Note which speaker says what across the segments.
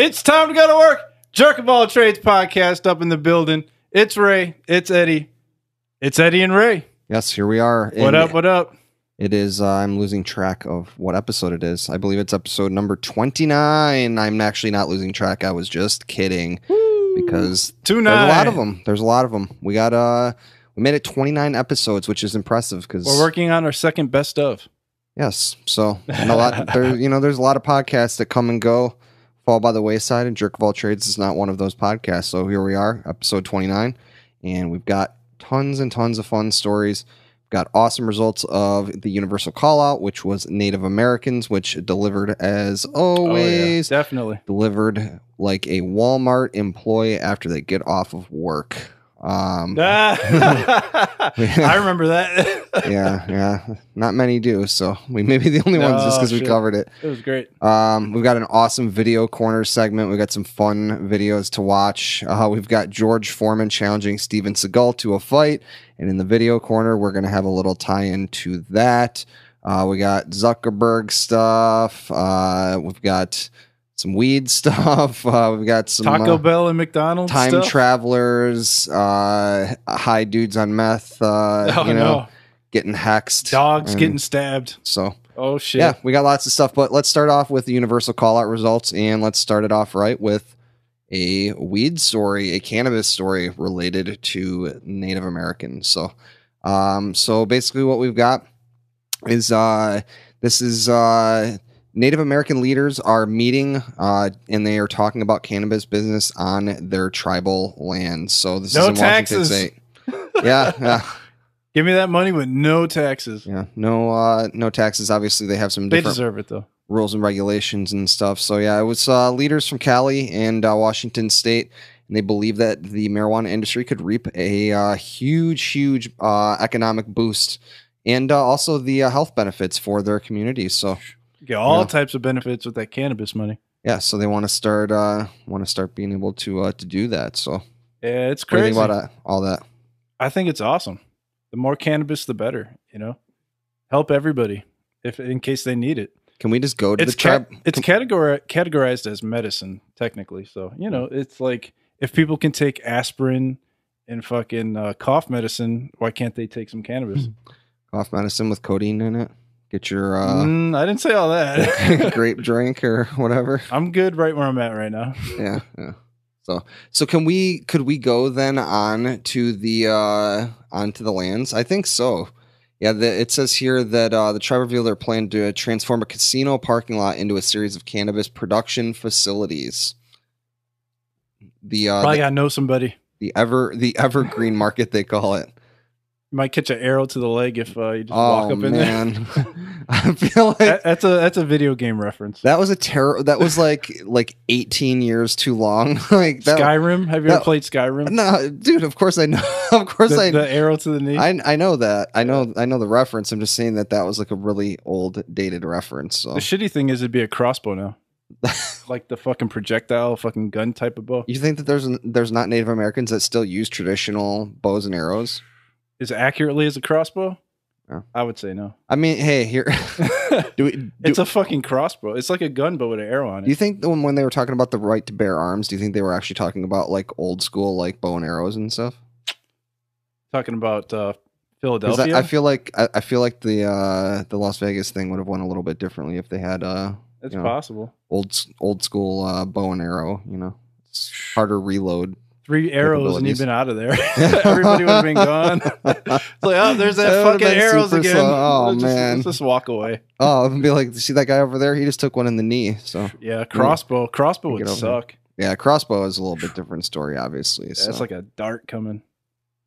Speaker 1: It's time to go to work. Jerk of all trades podcast up in the building. It's Ray. It's Eddie. It's Eddie and Ray.
Speaker 2: Yes, here we are.
Speaker 1: What up? What up?
Speaker 2: It is. Uh, I'm losing track of what episode it is. I believe it's episode number 29. I'm actually not losing track. I was just kidding because
Speaker 1: Two
Speaker 2: there's a lot of them. There's a lot of them. We got uh, we made it 29 episodes, which is impressive because
Speaker 1: We're working on our second best of.
Speaker 2: Yes. So and a lot there you know, there's a lot of podcasts that come and go, fall by the wayside, and Jerk of All Trades is not one of those podcasts. So here we are, episode 29, and we've got tons and tons of fun stories. We've got awesome results of the Universal Call Out, which was Native Americans, which delivered as always.
Speaker 1: Oh, yeah, definitely.
Speaker 2: Delivered like a Walmart employee after they get off of work. Um,
Speaker 1: I remember that.
Speaker 2: yeah, yeah. Not many do, so we may be the only ones just because we covered it.
Speaker 1: it was great.
Speaker 2: Um, we've got an awesome video corner segment. We've got some fun videos to watch. Uh, we've got George Foreman challenging Steven Seagal to a fight. And in the video corner, we're going to have a little tie in to that. Uh, we got Zuckerberg stuff. Uh, we've got some weed stuff. Uh, we've got some
Speaker 1: Taco
Speaker 2: uh,
Speaker 1: Bell and McDonald's.
Speaker 2: time
Speaker 1: stuff?
Speaker 2: travelers, uh, high dudes on meth, uh,
Speaker 1: Oh
Speaker 2: you know,
Speaker 1: no!
Speaker 2: getting hexed.
Speaker 1: Dogs getting stabbed.
Speaker 2: So
Speaker 1: Oh shit!
Speaker 2: yeah, we got lots of stuff, but let's start off with the universal call out results and let's start it off right with a weed story, a cannabis story related to Native Americans. So um so basically what we've got is uh this is uh Native American leaders are meeting uh, and they are talking about cannabis business on their tribal lands. So this
Speaker 1: No
Speaker 2: is in
Speaker 1: taxes.
Speaker 2: Washington State. Yeah, yeah,
Speaker 1: Give me that money with no taxes.
Speaker 2: yeah. No, uh, no taxes. Obviously, they have some
Speaker 1: They
Speaker 2: different
Speaker 1: deserve it though.
Speaker 2: rules and regulations and stuff. So yeah, it was uh, leaders from Cali and uh, Washington State, and they believe that the marijuana industry could reap a uh, huge, huge uh, economic boost and uh, also the uh, health benefits for their communities. So
Speaker 1: get all
Speaker 2: Yeah.
Speaker 1: types of benefits with that cannabis money.
Speaker 2: yeah, so they want to start uh, want to start being able to uh, to do that. So
Speaker 1: Yeah, it's
Speaker 2: what do you
Speaker 1: crazy.
Speaker 2: about uh, all that?
Speaker 1: I think it's awesome. The more cannabis, the better. You know, help everybody if in case they need it.
Speaker 2: Can we just go to
Speaker 1: It's
Speaker 2: the
Speaker 1: ca- it's categori- categorized as medicine technically. So you know, it's like if people can take aspirin and fucking uh, cough medicine, why can't they take some cannabis?
Speaker 2: cough medicine with codeine in it. Get your uh,
Speaker 1: Mm, I didn't say all that.
Speaker 2: grape drink or whatever.
Speaker 1: I'm good right where I'm at right now.
Speaker 2: yeah, yeah. So, so can we? Could we go then on to the uh onto the lands? I think so. Yeah, the, it says here that uh, the tribe revealed their plan to transform a casino parking lot into a series of cannabis production facilities. The uh,
Speaker 1: Probably
Speaker 2: the,
Speaker 1: gotta know somebody.
Speaker 2: the ever the evergreen market they call it.
Speaker 1: You might catch an arrow to the leg if uh, you just
Speaker 2: Oh
Speaker 1: walk up in
Speaker 2: man, I feel like
Speaker 1: there. That- that's a that's a video game reference.
Speaker 2: that was a terror. That was like like eighteen years too long. like that.
Speaker 1: Skyrim. Have you
Speaker 2: that-
Speaker 1: ever played Skyrim?
Speaker 2: no, dude. Of course I know. of course
Speaker 1: the,
Speaker 2: I
Speaker 1: the arrow to the knee.
Speaker 2: I I know that. I know I know the reference. I'm just saying that that was like a really old dated reference. So
Speaker 1: the shitty thing is, it'd be a crossbow now, like the fucking projectile, fucking gun type of bow.
Speaker 2: you think that there's there's not Native Americans that still use traditional bows and arrows?
Speaker 1: As accurately as a crossbow,
Speaker 2: Yeah.
Speaker 1: I would say no.
Speaker 2: I mean, hey, here do we do,
Speaker 1: it's a fucking crossbow. It's like a gun, but with an arrow on it.
Speaker 2: do you think when, when they were talking about the right to bear arms, do you think they were actually talking about like old school like bow and arrows and stuff?
Speaker 1: Talking about uh, Philadelphia.
Speaker 2: I, I feel like I, I feel like the uh the Las Vegas thing would have went a little bit differently if they had uh
Speaker 1: it's
Speaker 2: you know.
Speaker 1: possible.
Speaker 2: old old school uh bow and arrow. You know, it's harder reload.
Speaker 1: Three arrows and you've been out of there. Everybody would have been gone. it's like, oh, there's that,
Speaker 2: That
Speaker 1: fucking arrows again.
Speaker 2: slow. Oh,
Speaker 1: Let's just-
Speaker 2: man.
Speaker 1: let's just walk away.
Speaker 2: Oh, and be like, see that guy over there? He just took one in the knee. So
Speaker 1: Yeah, crossbow. Crossbow would suck.
Speaker 2: yeah, crossbow is a little bit different story, obviously.
Speaker 1: Yeah,
Speaker 2: so.
Speaker 1: It's like a dart coming.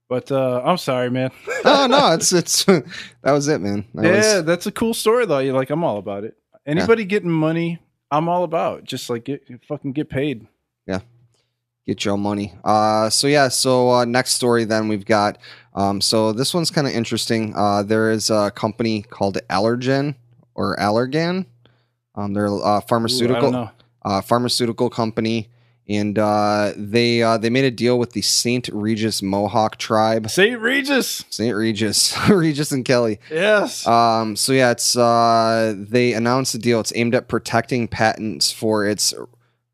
Speaker 1: But uh, I'm sorry, man.
Speaker 2: oh no, it's it's that was it, man. That
Speaker 1: yeah,
Speaker 2: was-
Speaker 1: that's a cool story though. You're like, I'm all about it. Anybody getting money, I'm all about. Just like get fucking get paid.
Speaker 2: Get your money. Uh, so yeah, so uh, next story then we've got. Um, so this one's kind of interesting. Uh, there is a company called Allergen or Allergan. Um, they're a pharmaceutical
Speaker 1: don't
Speaker 2: uh, pharmaceutical company, and uh, they uh, they made a deal with the Saint Regis Mohawk tribe.
Speaker 1: Saint Regis.
Speaker 2: Saint Regis, Regis and Kelly.
Speaker 1: Yes.
Speaker 2: Um, so yeah, it's uh, they announced the deal. It's aimed at protecting patents for its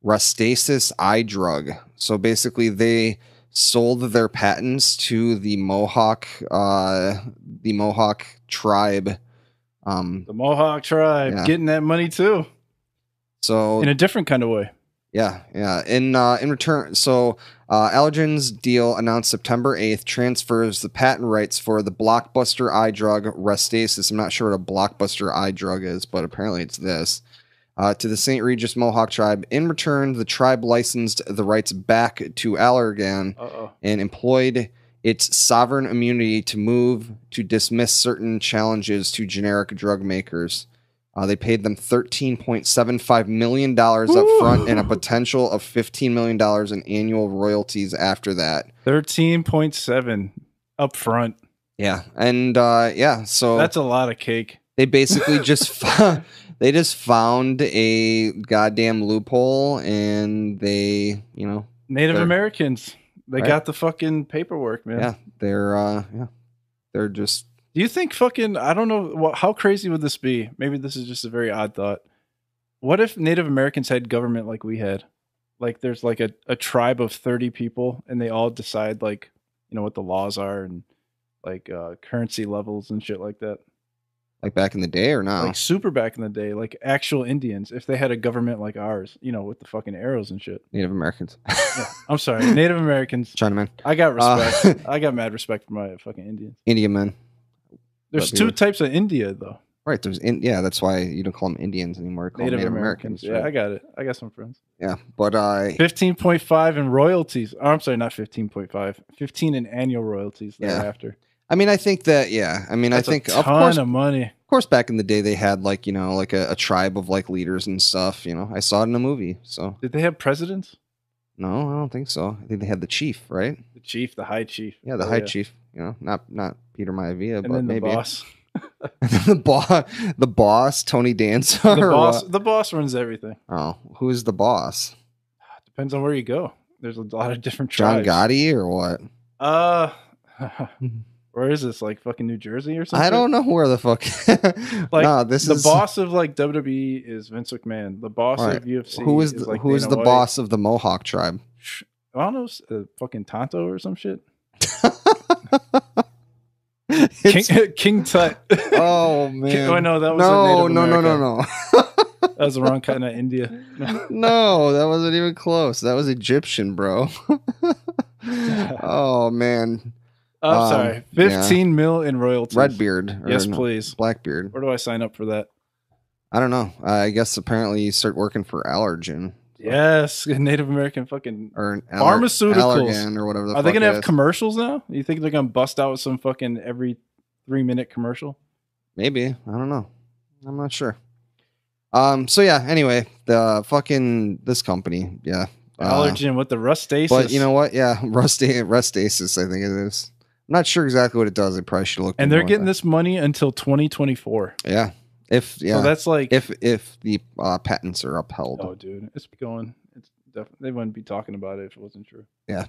Speaker 2: Restasis eye drug. So basically, they sold their patents to the Mohawk, uh, the Mohawk tribe. Um,
Speaker 1: the Mohawk tribe
Speaker 2: Yeah.
Speaker 1: getting that money too
Speaker 2: so
Speaker 1: in a different kind of way.
Speaker 2: Yeah, yeah. In uh, in return, so uh, Allergen's deal announced September eighth transfers the patent rights for the blockbuster eye drug Restasis. I'm not sure what a blockbuster eye drug is, but apparently it's this. Uh, to the St. Regis Mohawk tribe. In return, the tribe licensed the rights back to Allergan
Speaker 1: Uh oh.
Speaker 2: and employed its sovereign immunity to move to dismiss certain challenges to generic drug makers. Uh, they paid them $13.75 million up front and a potential of $15 million in annual royalties after that.
Speaker 1: Thirteen point seven up front.
Speaker 2: Yeah. And uh, yeah, so
Speaker 1: That's a lot of cake.
Speaker 2: they basically just they just found a goddamn loophole and they, you know,
Speaker 1: Native Americans. They
Speaker 2: Right.
Speaker 1: got the fucking paperwork, man.
Speaker 2: yeah, they're uh yeah. They're just
Speaker 1: Do you think fucking I don't know what how crazy would this be? Maybe this is just a very odd thought. What if Native Americans had government like we had? Like there's like a, a tribe of 30 people and they all decide like, you know, what the laws are and like uh currency levels and shit like that.
Speaker 2: Like back in the day or now?
Speaker 1: Like super back in the day, like actual Indians, if they had a government like ours, you know, with the fucking arrows and shit.
Speaker 2: Native Americans.
Speaker 1: Yeah. I'm sorry, Native Americans.
Speaker 2: Chinaman.
Speaker 1: I got
Speaker 2: Uh,
Speaker 1: respect. I got mad respect for my fucking Indians.
Speaker 2: Indian men.
Speaker 1: There's two types of India though.
Speaker 2: Right. There's in, yeah. That's why you don't call them Indians anymore. You Call
Speaker 1: Native,
Speaker 2: them Native
Speaker 1: Americans.
Speaker 2: Americans.
Speaker 1: Yeah, I got it. I got some friends.
Speaker 2: yeah. But uh,
Speaker 1: 15.5 in royalties. Oh, I'm sorry, not 15.5. 15 in annual royalties
Speaker 2: Yeah. I mean, I think that yeah. I mean,
Speaker 1: That's
Speaker 2: I think
Speaker 1: a ton
Speaker 2: of course,
Speaker 1: of money.
Speaker 2: of course, back in the day they had like you know like a, a tribe of like leaders and stuff. You know, I saw it in a movie. So
Speaker 1: Did they have presidents?
Speaker 2: no, I don't think so. I think they had the chief, right?
Speaker 1: The chief, the high chief.
Speaker 2: Yeah, the
Speaker 1: Oh,
Speaker 2: high chief. You know, not not Peter Maivia,
Speaker 1: And
Speaker 2: but
Speaker 1: then the
Speaker 2: maybe
Speaker 1: boss.
Speaker 2: the boss. The boss, Tony Danza.
Speaker 1: The boss. The boss runs everything.
Speaker 2: Oh, who's the boss?
Speaker 1: Depends on where you go. There's a lot of different Tribes. John.
Speaker 2: Gotti or what?
Speaker 1: Uh, where is this? Like fucking New Jersey or something?
Speaker 2: I don't know where the fuck.
Speaker 1: Like,
Speaker 2: no, this
Speaker 1: the
Speaker 2: is
Speaker 1: boss of like WWE is Vince McMahon. The boss
Speaker 2: Alright.
Speaker 1: of UFC.
Speaker 2: Who is
Speaker 1: is
Speaker 2: the,
Speaker 1: like
Speaker 2: who is
Speaker 1: Dana
Speaker 2: the
Speaker 1: White.
Speaker 2: boss of the Mohawk tribe?
Speaker 1: I don't know. Uh, fucking Tonto or some shit. King, King Tut.
Speaker 2: oh man!
Speaker 1: oh, no, that was
Speaker 2: no, no, no, no, no.
Speaker 1: That was the wrong kind of India. No.
Speaker 2: no, that wasn't even close. That was Egyptian, bro. oh man,
Speaker 1: I'm
Speaker 2: Um,
Speaker 1: sorry.
Speaker 2: yeah.
Speaker 1: 15 mil in royalties.
Speaker 2: Redbeard.
Speaker 1: Yes,
Speaker 2: no,
Speaker 1: please.
Speaker 2: Blackbeard.
Speaker 1: Where do I sign up for that?
Speaker 2: I don't know. Uh, I guess apparently you start working for Allergen
Speaker 1: Yes, Native American fucking.
Speaker 2: or Aller-
Speaker 1: Pharmaceuticals.
Speaker 2: Or whatever. The
Speaker 1: Are they gonna have
Speaker 2: is.
Speaker 1: commercials now? You think they're gonna bust out with some fucking every three minute commercial?
Speaker 2: Maybe. I don't know. I'm not sure. Um. So yeah. Anyway, the fucking this company. Yeah. Uh,
Speaker 1: Allergen with the rustasis.
Speaker 2: But you know what? Yeah, rust rustasis. I think it is. I'm not sure exactly what it does. I probably should look.
Speaker 1: and they're getting this money until 2024.
Speaker 2: Yeah. If yeah.
Speaker 1: So that's like,
Speaker 2: if if the uh, patents are upheld.
Speaker 1: oh, dude, it's going. It's definitely they wouldn't be talking about it if it wasn't true. Yeah.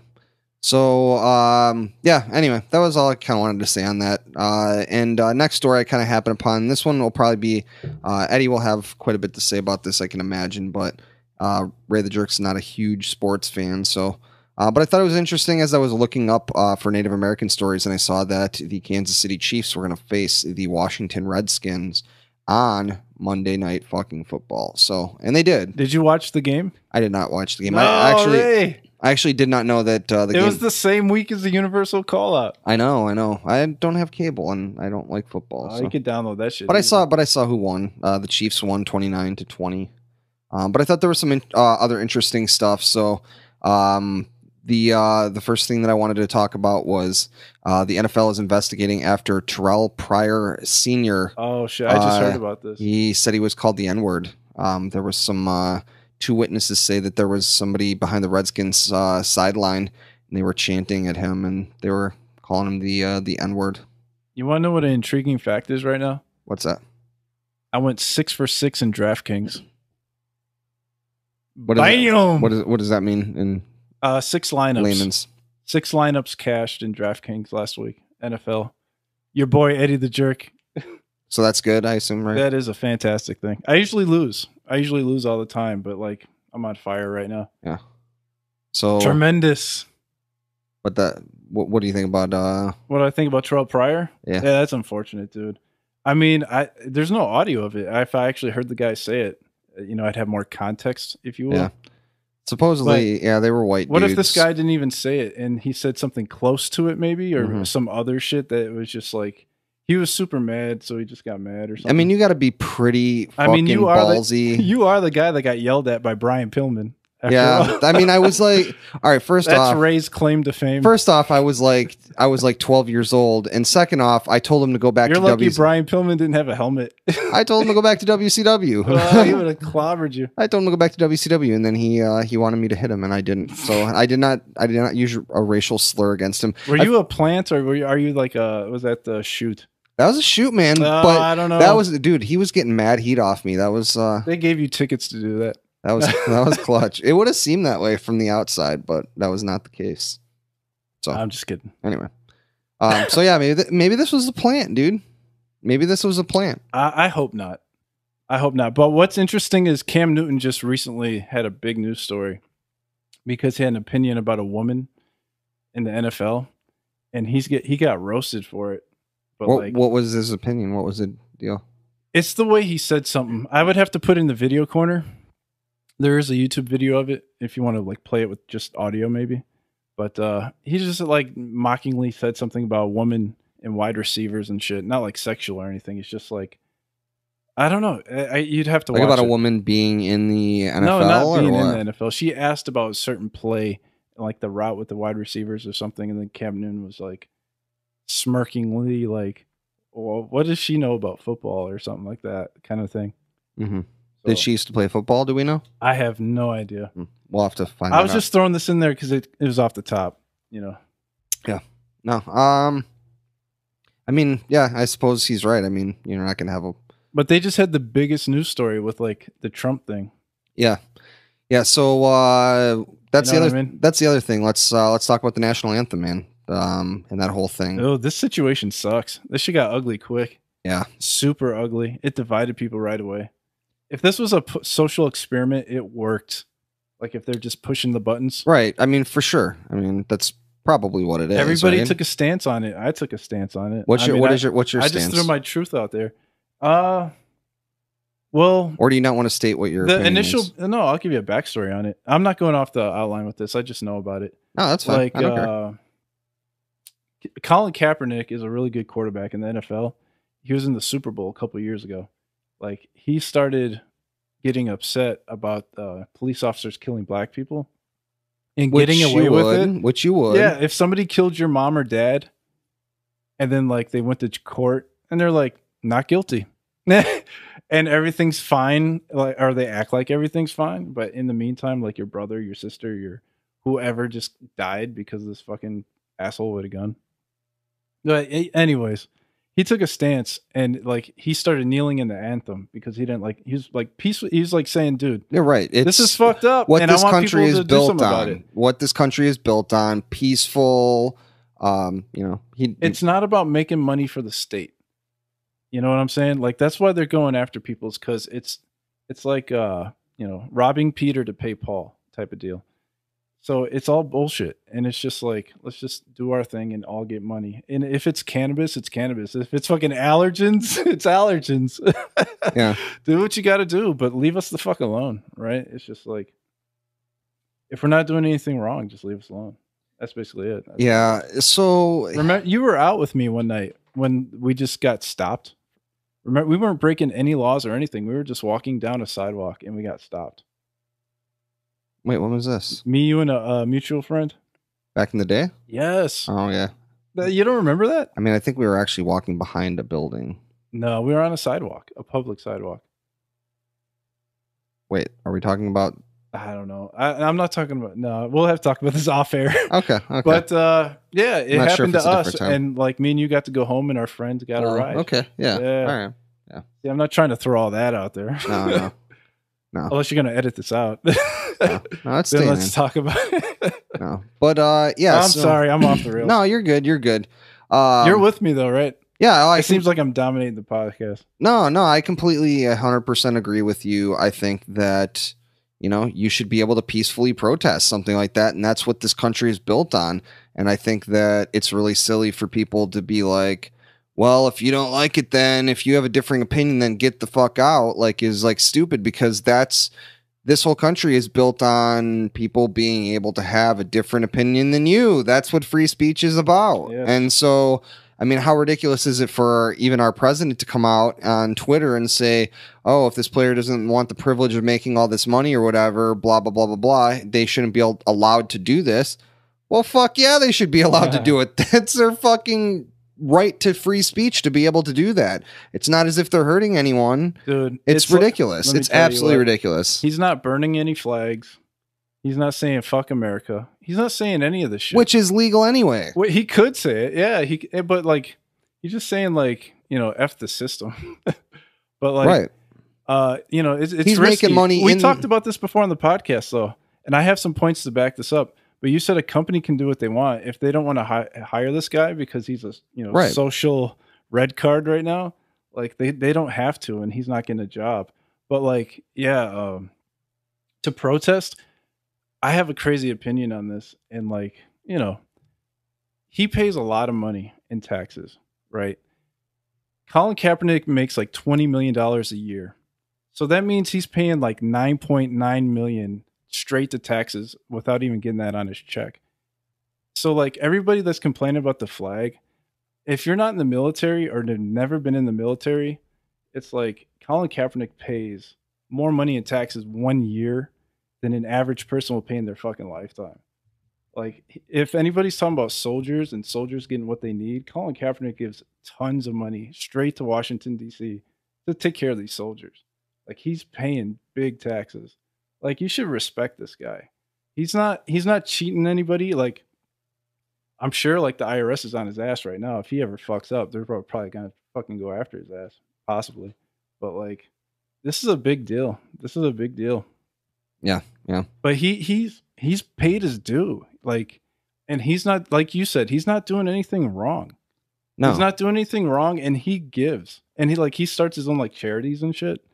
Speaker 2: So um yeah, anyway, that was all I kind of wanted to say on that. Uh and uh, next story I kind of happened upon. This one will probably be uh Eddie will have quite a bit to say about this I can imagine, but uh Ray the Jerk's not a huge sports fan, so uh, but I thought it was interesting as I was looking up uh, for Native American stories, and I saw that the Kansas City Chiefs were going to face the Washington Redskins on Monday Night Fucking Football. So, and they did.
Speaker 1: Did you watch the game?
Speaker 2: I did not watch the game.
Speaker 1: No,
Speaker 2: I actually. I actually did not know that uh, the
Speaker 1: it
Speaker 2: game.
Speaker 1: was the same week as the Universal call out.
Speaker 2: I know, I know. I don't have cable and I don't like football.
Speaker 1: Oh,
Speaker 2: so.
Speaker 1: you could download that shit.
Speaker 2: But I saw, but I saw who won. Uh, the Chiefs won twenty nine to twenty. Um, but I thought there was some in, uh, other interesting stuff. So, um, the uh, the first thing that I wanted to talk about was uh, the NFL is investigating after Terrelle Pryor Sr.
Speaker 1: Oh shit! I just heard
Speaker 2: Uh,
Speaker 1: about this.
Speaker 2: He said he was called the N word. Um, there was some uh, two witnesses say that there was somebody behind the Redskins uh, sideline and they were chanting at him and they were calling him the uh, the N word.
Speaker 1: You want to know what an intriguing fact is right now?
Speaker 2: What's that?
Speaker 1: I went six for six in DraftKings.
Speaker 2: What is?
Speaker 1: Bam!
Speaker 2: What, is, what does that mean in
Speaker 1: uh, six lineups.
Speaker 2: layman's?
Speaker 1: Six lineups cashed in DraftKings last week. NFL. Your boy Eddie the Jerk.
Speaker 2: So that's good, I assume, right?
Speaker 1: That is a fantastic thing. I usually lose. I usually lose all the time, but like I'm on fire right now. Yeah.
Speaker 2: So,
Speaker 1: Tremendous.
Speaker 2: but that what, what do you think about? uh
Speaker 1: What do I think about Terrelle Pryor?
Speaker 2: Yeah. Yeah.
Speaker 1: that's unfortunate, dude. I mean, I there's no audio of it. If I actually heard the guy say it, you know, I'd have more context, if you will.
Speaker 2: Yeah. Supposedly, yeah, they were white.
Speaker 1: What if this guy didn't even say it and he said something close to it, maybe, or
Speaker 2: Mhm.
Speaker 1: some other shit that was just like he was super mad, so he just got mad or something.
Speaker 2: I mean, you got to be pretty
Speaker 1: I
Speaker 2: fucking
Speaker 1: mean, you are the-
Speaker 2: ballsy.
Speaker 1: you are the guy that got yelled at by Brian Pillman.
Speaker 2: Yeah. I mean, I was like, all right. First
Speaker 1: that's
Speaker 2: off,
Speaker 1: Ray's claim to fame.
Speaker 2: first off, I was like, I was like 12 years old, and second off, I told him to go back
Speaker 1: You're
Speaker 2: to
Speaker 1: lucky
Speaker 2: WC.
Speaker 1: Brian Pillman didn't have a helmet.
Speaker 2: I told him to go back to WCW.
Speaker 1: he would have clobbered you.
Speaker 2: I told him to go back to WCW, and then he uh, he wanted me to hit him, and I didn't. So I did not I did not use a racial slur against him.
Speaker 1: Were
Speaker 2: I-
Speaker 1: you a plant or were you, are you like a was that the shoot?
Speaker 2: That was a shoot, man.
Speaker 1: Uh,
Speaker 2: but
Speaker 1: I don't know.
Speaker 2: that was dude. He was getting mad heat off me. That was uh,
Speaker 1: they gave you tickets to do that.
Speaker 2: That was that was clutch. It would have seemed that way from the outside, but that was not the case. So
Speaker 1: I'm just kidding.
Speaker 2: anyway, um, so yeah, maybe th- maybe this was a plant, dude. Maybe this was a plant.
Speaker 1: I, I hope not. I hope not. But what's interesting is Cam Newton just recently had a big news story because he had an opinion about a woman in the NFL, and he's get he got roasted for it. But
Speaker 2: What
Speaker 1: like,
Speaker 2: what was his opinion? What was the deal?
Speaker 1: it's the way he said something. I would have to put in the video corner. There is a YouTube video of it if you want to like play it with just audio, maybe. But uh he just like mockingly said something about a woman and wide receivers and shit. Not like sexual or anything. It's just like I don't know. I, I, you'd have to
Speaker 2: Like about a woman being in the NFL
Speaker 1: No, not being
Speaker 2: what?
Speaker 1: in the NFL. She asked about a certain play, like the route with the wide receivers or something, and then Cam Newton was like smirkingly like, "Well, what does she know about football or something like that kind of thing."
Speaker 2: Mhm. Did she used to play football? Do we know?
Speaker 1: I have no idea.
Speaker 2: We'll have to find.
Speaker 1: Out.
Speaker 2: I
Speaker 1: was
Speaker 2: out.
Speaker 1: just throwing this in there because it, it was off the top. You know, Yeah.
Speaker 2: no. Um, I mean, yeah, I suppose he's right. I mean, you're not gonna have a
Speaker 1: but they just had the biggest news story with like the Trump thing.
Speaker 2: yeah, yeah. So uh, that's
Speaker 1: You know
Speaker 2: the other.
Speaker 1: I mean?
Speaker 2: That's the other thing. Let's uh, let's talk about the national anthem, man. Um, and that whole thing.
Speaker 1: Oh, this situation sucks. This shit got ugly quick.
Speaker 2: Yeah.
Speaker 1: super ugly. It divided people right away. If this was a p- social experiment, it worked. Like if they're just pushing the buttons.
Speaker 2: Right. I mean, for sure. I mean, that's probably what it is.
Speaker 1: Everybody
Speaker 2: right?
Speaker 1: took a stance on it. I took a stance on it.
Speaker 2: What's
Speaker 1: I
Speaker 2: your
Speaker 1: mean,
Speaker 2: what
Speaker 1: I,
Speaker 2: is your what's your
Speaker 1: I
Speaker 2: stance?
Speaker 1: just threw my truth out there. Uh, well,
Speaker 2: or do you not want to state what your
Speaker 1: the initial
Speaker 2: is?
Speaker 1: no, I'll give you a backstory on it. I'm not going off the outline with this. I just know about it.
Speaker 2: No, that's fine.
Speaker 1: like
Speaker 2: I don't care.
Speaker 1: uh, Colin Kaepernick is a really good quarterback in the NFL. He was in the Super Bowl a couple years ago. Like he started getting upset about uh, police officers killing black people and
Speaker 2: Which
Speaker 1: getting away with
Speaker 2: would,
Speaker 1: it.
Speaker 2: Which you would.
Speaker 1: Yeah, if somebody killed your mom or dad, and then like they went to court and they're like not guilty, and everything's fine, like or they act like everything's fine, but in the meantime, like your brother, your sister, your whoever just died because of this fucking asshole with a gun. But anyways, he took a stance and like he started kneeling in the anthem because he didn't like he was like peaceful. He was like saying, "Dude,
Speaker 2: You're right. It's
Speaker 1: this is fucked up,"
Speaker 2: what this country is built
Speaker 1: something about it.
Speaker 2: on. What this country is built on. Peaceful. Um, you know, he
Speaker 1: it's not about making money for the state. You know what I'm saying? Like that's why they're going after people's because it's it's like uh you know robbing Peter to pay Paul type of deal. So it's all bullshit, and it's just like let's just do our thing and all get money. And if it's cannabis, it's cannabis. If it's fucking allergens, it's allergens.
Speaker 2: Yeah.
Speaker 1: do what you got to do, but leave us the fuck alone, right? It's just like if we're not doing anything wrong, just leave us alone. That's basically it. That's-
Speaker 2: yeah. So
Speaker 1: Remember, you were out with me one night when we just got stopped. Remember, we weren't breaking any laws or anything. We were just walking down a sidewalk and we got stopped.
Speaker 2: Wait, when was this?
Speaker 1: Me, you, and a, a mutual friend.
Speaker 2: back in the day.
Speaker 1: Yes.
Speaker 2: Oh yeah.
Speaker 1: You don't remember that?
Speaker 2: I mean, I think we were actually walking behind a building.
Speaker 1: No, we were on a sidewalk, a public sidewalk.
Speaker 2: Wait, are we talking about?
Speaker 1: I don't know. I, I'm not talking about. No, we'll have to talk about this off air.
Speaker 2: Okay, okay.
Speaker 1: But uh, yeah, it
Speaker 2: not sure
Speaker 1: happened
Speaker 2: if
Speaker 1: to
Speaker 2: it's a
Speaker 1: us,
Speaker 2: different time.
Speaker 1: and like me and you got to go home, and our friends got a
Speaker 2: Oh,
Speaker 1: ride.
Speaker 2: Okay, yeah.
Speaker 1: Yeah.
Speaker 2: All right.
Speaker 1: Yeah, I'm not trying to throw all that out there.
Speaker 2: No, no, no.
Speaker 1: Unless you're gonna edit this out.
Speaker 2: No. no that's
Speaker 1: then let's talk about it.
Speaker 2: No, but uh, yeah.
Speaker 1: I'm
Speaker 2: so-
Speaker 1: sorry, I'm off the rails.
Speaker 2: No, you're good. You're good. Um,
Speaker 1: you're with me though, right?
Speaker 2: Yeah, oh, I
Speaker 1: it seems like I'm dominating the podcast.
Speaker 2: No, no, I completely 100% agree with you. I think that, you know, you should be able to peacefully protest something like that. And that's what this country is built on. And I think that it's really silly for people to be like, well, if you don't like it, then if you have a differing opinion, then get the fuck out. Like, is like stupid because that's this whole country is built on people being able to have a different opinion than you. That's what free speech is about. And so, I mean, how ridiculous is it for even our president to come out on Twitter and say, oh, if this player doesn't want the privilege of making all this money or whatever, blah, blah, blah, blah, blah, they shouldn't be allowed to do this. Well, fuck yeah, they should be allowed to do it. That's their fucking right to free speech to be able to do that. It's not as if they're hurting anyone.
Speaker 1: Dude,
Speaker 2: It's,
Speaker 1: like-
Speaker 2: ridiculous.
Speaker 1: me
Speaker 2: It's absolutely ridiculous.
Speaker 1: He's not burning any flags. He's not saying fuck America. He's not saying any of this shit.
Speaker 2: Which is legal anyway.
Speaker 1: Wait, he could say it, yeah. He, eh, but like, he's just saying like, you know, f the system. but like,
Speaker 2: right.
Speaker 1: uh, you know, it's, it's
Speaker 2: He's making money
Speaker 1: We
Speaker 2: in-
Speaker 1: talked about this before on the podcast, though, and I have some points to back this up. But you said a company can do what they want if they don't want to hi- hire this guy because he's a you know
Speaker 2: Right.
Speaker 1: social red card right now. Like they they don't have to, and he's not getting a job. But like, yeah, um, to protest, I have a crazy opinion on this, and like, you know, he pays a lot of money in taxes, right? Colin Kaepernick makes like twenty million dollars a year, so that means he's paying like nine point nine million straight to taxes without even getting that on his check. So like everybody that's complaining about the flag, if you're not in the military or have never been in the military, it's like Colin Kaepernick pays more money in taxes one year than an average person will pay in their fucking lifetime. Like if anybody's talking about soldiers and soldiers getting what they need, Colin Kaepernick gives tons of money straight to Washington D.C. to take care of these soldiers. Like he's paying big taxes. Like you should respect this guy. He's not he's not cheating anybody. Like I'm sure like the IRS is on his ass right now. If he ever fucks up, they're probably gonna fucking go after his ass, possibly. But like, this is a big deal. This is a big deal.
Speaker 2: Yeah, yeah.
Speaker 1: But he he's he's paid his due. Like, and he's not like you said. He's not doing anything wrong.
Speaker 2: No.
Speaker 1: He's not doing anything wrong, and he gives. And he like he starts his own like charities and shit.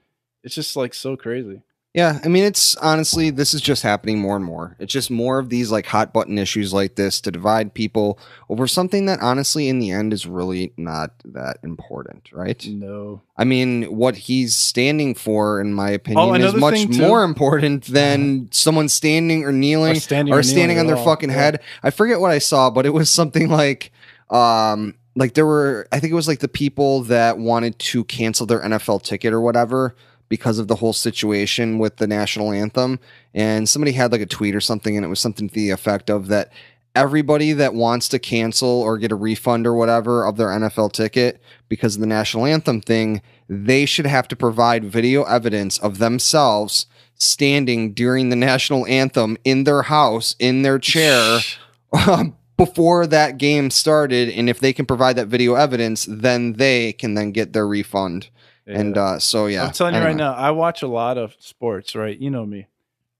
Speaker 1: It's just like so crazy.
Speaker 2: Yeah, I mean, it's honestly, this is just happening more and more. It's just more of these like hot button issues like this to divide people over something that honestly, in the end, is really not that important, right?
Speaker 1: No.
Speaker 2: I mean, what he's standing for, in my opinion, is
Speaker 1: Oh, another
Speaker 2: much more important than someone standing or kneeling
Speaker 1: Or standing
Speaker 2: or
Speaker 1: or
Speaker 2: standing on their
Speaker 1: all.
Speaker 2: fucking
Speaker 1: Yeah.
Speaker 2: head. I forget what I saw, but it was something like, um, like there were, I think it was like the people that wanted to cancel their NFL ticket or whatever because of the whole situation with the national anthem. And somebody had like a tweet or something, and it was something to the effect of that everybody that wants to cancel or get a refund or whatever of their NFL ticket because of the national anthem thing, they should have to provide video evidence of themselves standing during the national anthem in their house in their chair um, before that game started. And if they can provide that video evidence then they can then get their refund and uh so yeah
Speaker 1: I'm telling you right
Speaker 2: know.
Speaker 1: now, I watch a lot of sports, right? You know me.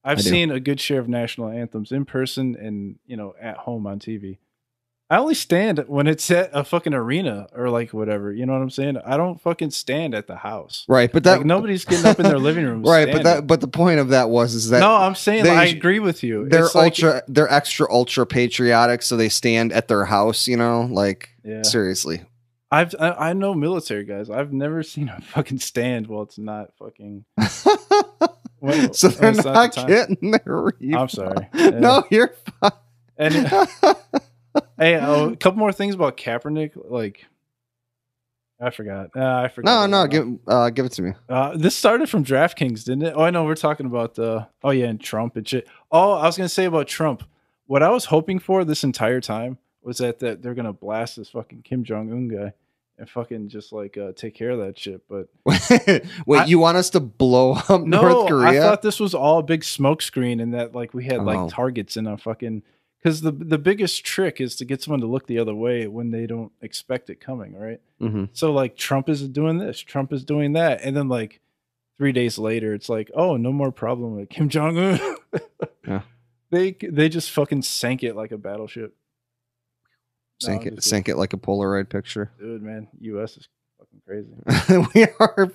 Speaker 1: I've
Speaker 2: I do.
Speaker 1: seen a good share of national anthems in person and, you know, at home on TV. I only stand when it's at a fucking arena or like whatever. You know what I'm saying? I don't fucking stand at the house.
Speaker 2: right but that
Speaker 1: like nobody's getting up in their living room.
Speaker 2: right but that but the point of that was is that
Speaker 1: no, I'm saying
Speaker 2: they-
Speaker 1: I agree with you.
Speaker 2: they're
Speaker 1: It's like-
Speaker 2: ultra they're extra ultra patriotic so they stand at their house you know like
Speaker 1: yeah.
Speaker 2: seriously
Speaker 1: I've I, I know military guys. I've never seen a fucking stand while it's not fucking. Well,
Speaker 2: so they're
Speaker 1: not the
Speaker 2: getting their refund.
Speaker 1: I'm sorry.
Speaker 2: no you're fine
Speaker 1: And hey, oh, a couple more things about Kaepernick. Like, I forgot. Uh, I forgot.
Speaker 2: no no give uh give it to me
Speaker 1: Uh, this started from DraftKings, didn't it? Oh, I know. We're talking about the. Oh yeah, and Trump and shit. Oh, I was gonna say about Trump. what I was hoping for this entire time was that that they're gonna blast this fucking Kim Jong Un guy and fucking just like uh, take care of that shit. But
Speaker 2: Wait,
Speaker 1: I-
Speaker 2: you want us to blow up
Speaker 1: no,
Speaker 2: North Korea?
Speaker 1: I thought this was all a big smoke screen and that like we had
Speaker 2: Oh.
Speaker 1: like targets in a fucking because the the biggest trick is to get someone to look the other way when they don't expect it coming, right?
Speaker 2: Mhm.
Speaker 1: So like Trump is doing this, Trump is doing that, and then like three days later, it's like, oh, no more problem with Kim Jong Un.
Speaker 2: Yeah.
Speaker 1: They they just fucking sank it like a battleship. No,
Speaker 2: it, sank it like a Polaroid picture.
Speaker 1: dude, man. U.S. is fucking crazy.
Speaker 2: we are,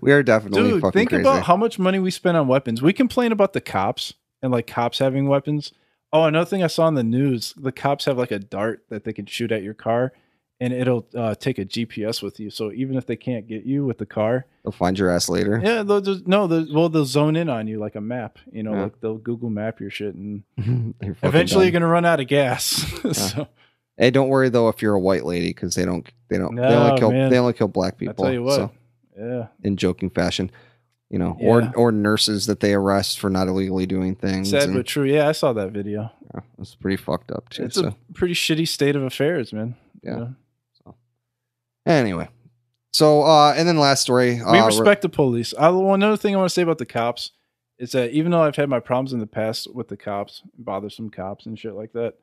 Speaker 2: we are definitely
Speaker 1: Dude,
Speaker 2: fucking
Speaker 1: think
Speaker 2: crazy.
Speaker 1: about how much money we spend on weapons. We complain about the cops and like cops having weapons. Oh, another thing I saw in the news: the cops have like a dart that they can shoot at your car, and it'll uh, take a GPS with you. So even if they can't get you with the car,
Speaker 2: They'll find your ass later.
Speaker 1: Yeah, they'll just no, they'll, well, they'll zone in on you like a map. You know,
Speaker 2: Yeah.
Speaker 1: like they'll Google map your shit, and
Speaker 2: You're
Speaker 1: eventually you're gonna run out of gas. so
Speaker 2: Hey, don't worry though if you're a white lady because they don't they don't they only kill
Speaker 1: man.
Speaker 2: they only kill black people.
Speaker 1: I tell you what,
Speaker 2: so,
Speaker 1: yeah,
Speaker 2: in joking fashion, you know, or
Speaker 1: Yeah.
Speaker 2: or nurses that they arrest for not illegally doing things.
Speaker 1: sad
Speaker 2: and,
Speaker 1: but true. Yeah, I saw that video.
Speaker 2: yeah, it's pretty fucked up too.
Speaker 1: It's
Speaker 2: so
Speaker 1: a pretty shitty state of affairs, man.
Speaker 2: Yeah.
Speaker 1: know?
Speaker 2: anyway, so uh, and then last story.
Speaker 1: we
Speaker 2: uh,
Speaker 1: respect the police. I, one other thing I want to say about the cops is that even though I've had my problems in the past with the cops, bothersome cops and shit like that,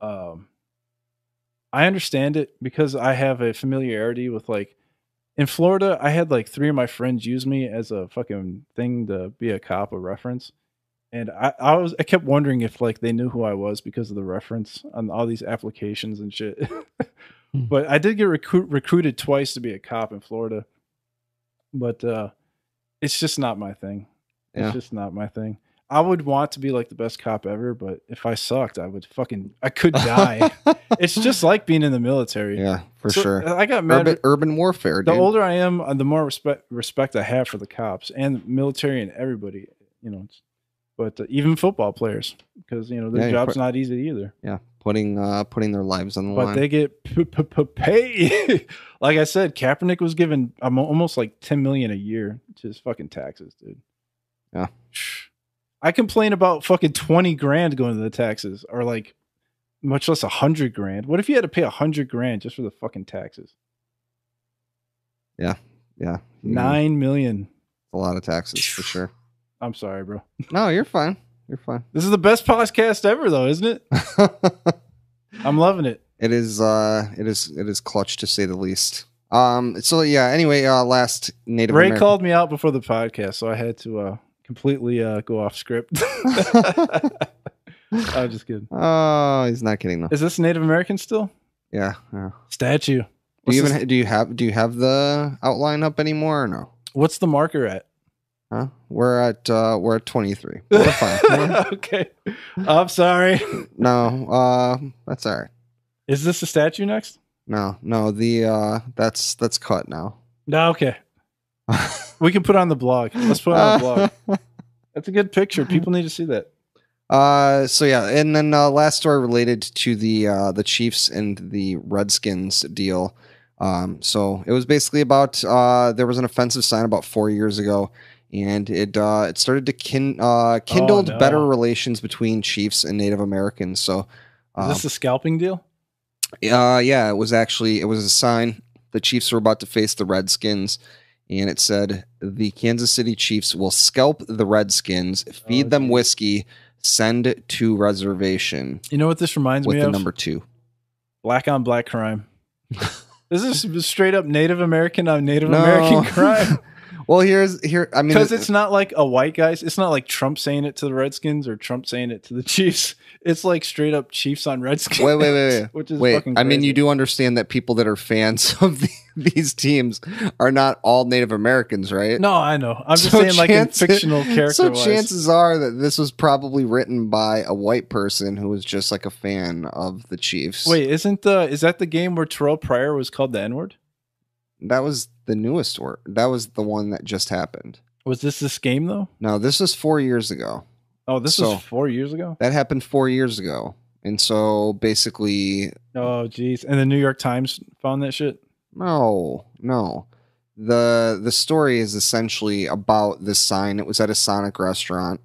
Speaker 1: um, I understand it because I have a familiarity with like in Florida. I had like three of my friends use me as a fucking thing to be a cop, a reference. And I, I was I kept wondering if like they knew who I was because of the reference on all these applications and shit. but I did get recruit, recruited twice to be a cop in Florida. But uh it's just not my thing.
Speaker 2: Yeah.
Speaker 1: It's just not my thing. I would want to be like the best cop ever, but if I sucked, I would fucking I could die. it's just like being in the military.
Speaker 2: yeah, for
Speaker 1: So,
Speaker 2: sure.
Speaker 1: I got mad.
Speaker 2: Urban, urban warfare,
Speaker 1: the
Speaker 2: dude.
Speaker 1: older I am, uh, the more respect respect I have for the cops and the military and everybody. You know, it's- but uh, even football players because you know their
Speaker 2: Yeah,
Speaker 1: job's
Speaker 2: put-
Speaker 1: not easy either.
Speaker 2: yeah, putting uh putting their lives on the
Speaker 1: But
Speaker 2: line.
Speaker 1: But they get p- p- p- pay. like I said, Kaepernick was given um, almost like ten million a year to his fucking taxes, dude.
Speaker 2: Yeah.
Speaker 1: I complain about fucking twenty grand going to the taxes, or like much less a hundred grand. What if you had to pay a hundred grand just for the fucking taxes?
Speaker 2: yeah, you-
Speaker 1: Nine million.
Speaker 2: a lot of taxes for sure.
Speaker 1: I'm sorry, bro.
Speaker 2: No, you're fine. You're fine.
Speaker 1: This is the best podcast ever, though, isn't it? I'm loving it.
Speaker 2: it is uh it is it is clutch to say the least. Um so yeah, anyway, uh last Native
Speaker 1: Ray
Speaker 2: American
Speaker 1: called me out before the podcast, so I had to uh completely uh go off script. I'm just kidding.
Speaker 2: Oh, he's not kidding though.
Speaker 1: Is this Native American still?
Speaker 2: Yeah, yeah.
Speaker 1: Statue.
Speaker 2: Do you even ha- do you have do you have the outline up anymore or no?
Speaker 1: what's the marker at?
Speaker 2: Huh? We're at uh we're at 23. We're fine. We're-
Speaker 1: okay. I'm sorry.
Speaker 2: no, uh that's all right.
Speaker 1: Is this the statue next?
Speaker 2: No, no, the uh that's that's cut now.
Speaker 1: No, okay. We can put it on the blog. Let's put it on the blog. That's a good picture. People need to see that.
Speaker 2: Uh, so yeah, and then uh, last story related to the uh, the Chiefs and the Redskins deal. Um, so it was basically about uh, there was an offensive sign about four years ago, and it uh, it started to kin- uh, kindled
Speaker 1: no.
Speaker 2: better relations between Chiefs and Native Americans. So,
Speaker 1: Is
Speaker 2: uh,
Speaker 1: this the scalping deal?
Speaker 2: uh, yeah, it was actually it was a sign. The Chiefs were about to face the Redskins, and it said the Kansas City Chiefs will scalp the Redskins, feed
Speaker 1: Oh,
Speaker 2: them whiskey, send to reservation
Speaker 1: You know what this reminds
Speaker 2: with
Speaker 1: me
Speaker 2: the
Speaker 1: of?
Speaker 2: number two.
Speaker 1: black on black crime. this is straight up Native American on Native
Speaker 2: No.
Speaker 1: American crime.
Speaker 2: Well, here's here. I mean,
Speaker 1: Because it's not like a white guy. It's not like Trump saying it to the Redskins or Trump saying it to the Chiefs. It's like straight up Chiefs on Redskins.
Speaker 2: Wait, wait, wait, wait.
Speaker 1: Which is
Speaker 2: wait.
Speaker 1: fucking
Speaker 2: I mean, you do understand that people that are fans of the, these teams are not all Native Americans, right?
Speaker 1: No, I know. I'm just
Speaker 2: So
Speaker 1: saying, like in fictional character.
Speaker 2: So chances are that this was probably written by a white person who was just like a fan of the Chiefs.
Speaker 1: Wait, isn't the is that the game where Terrelle Pryor was called the N word?
Speaker 2: that was the newest work. That was the one that just happened.
Speaker 1: Was this this game though?
Speaker 2: No, this was four years ago.
Speaker 1: Oh, this
Speaker 2: So-
Speaker 1: was four years ago.
Speaker 2: That happened four years ago. And so basically,
Speaker 1: Oh, jeez. And the New York Times found that shit.
Speaker 2: no, no. The the story is essentially about this sign. It was at a Sonic restaurant.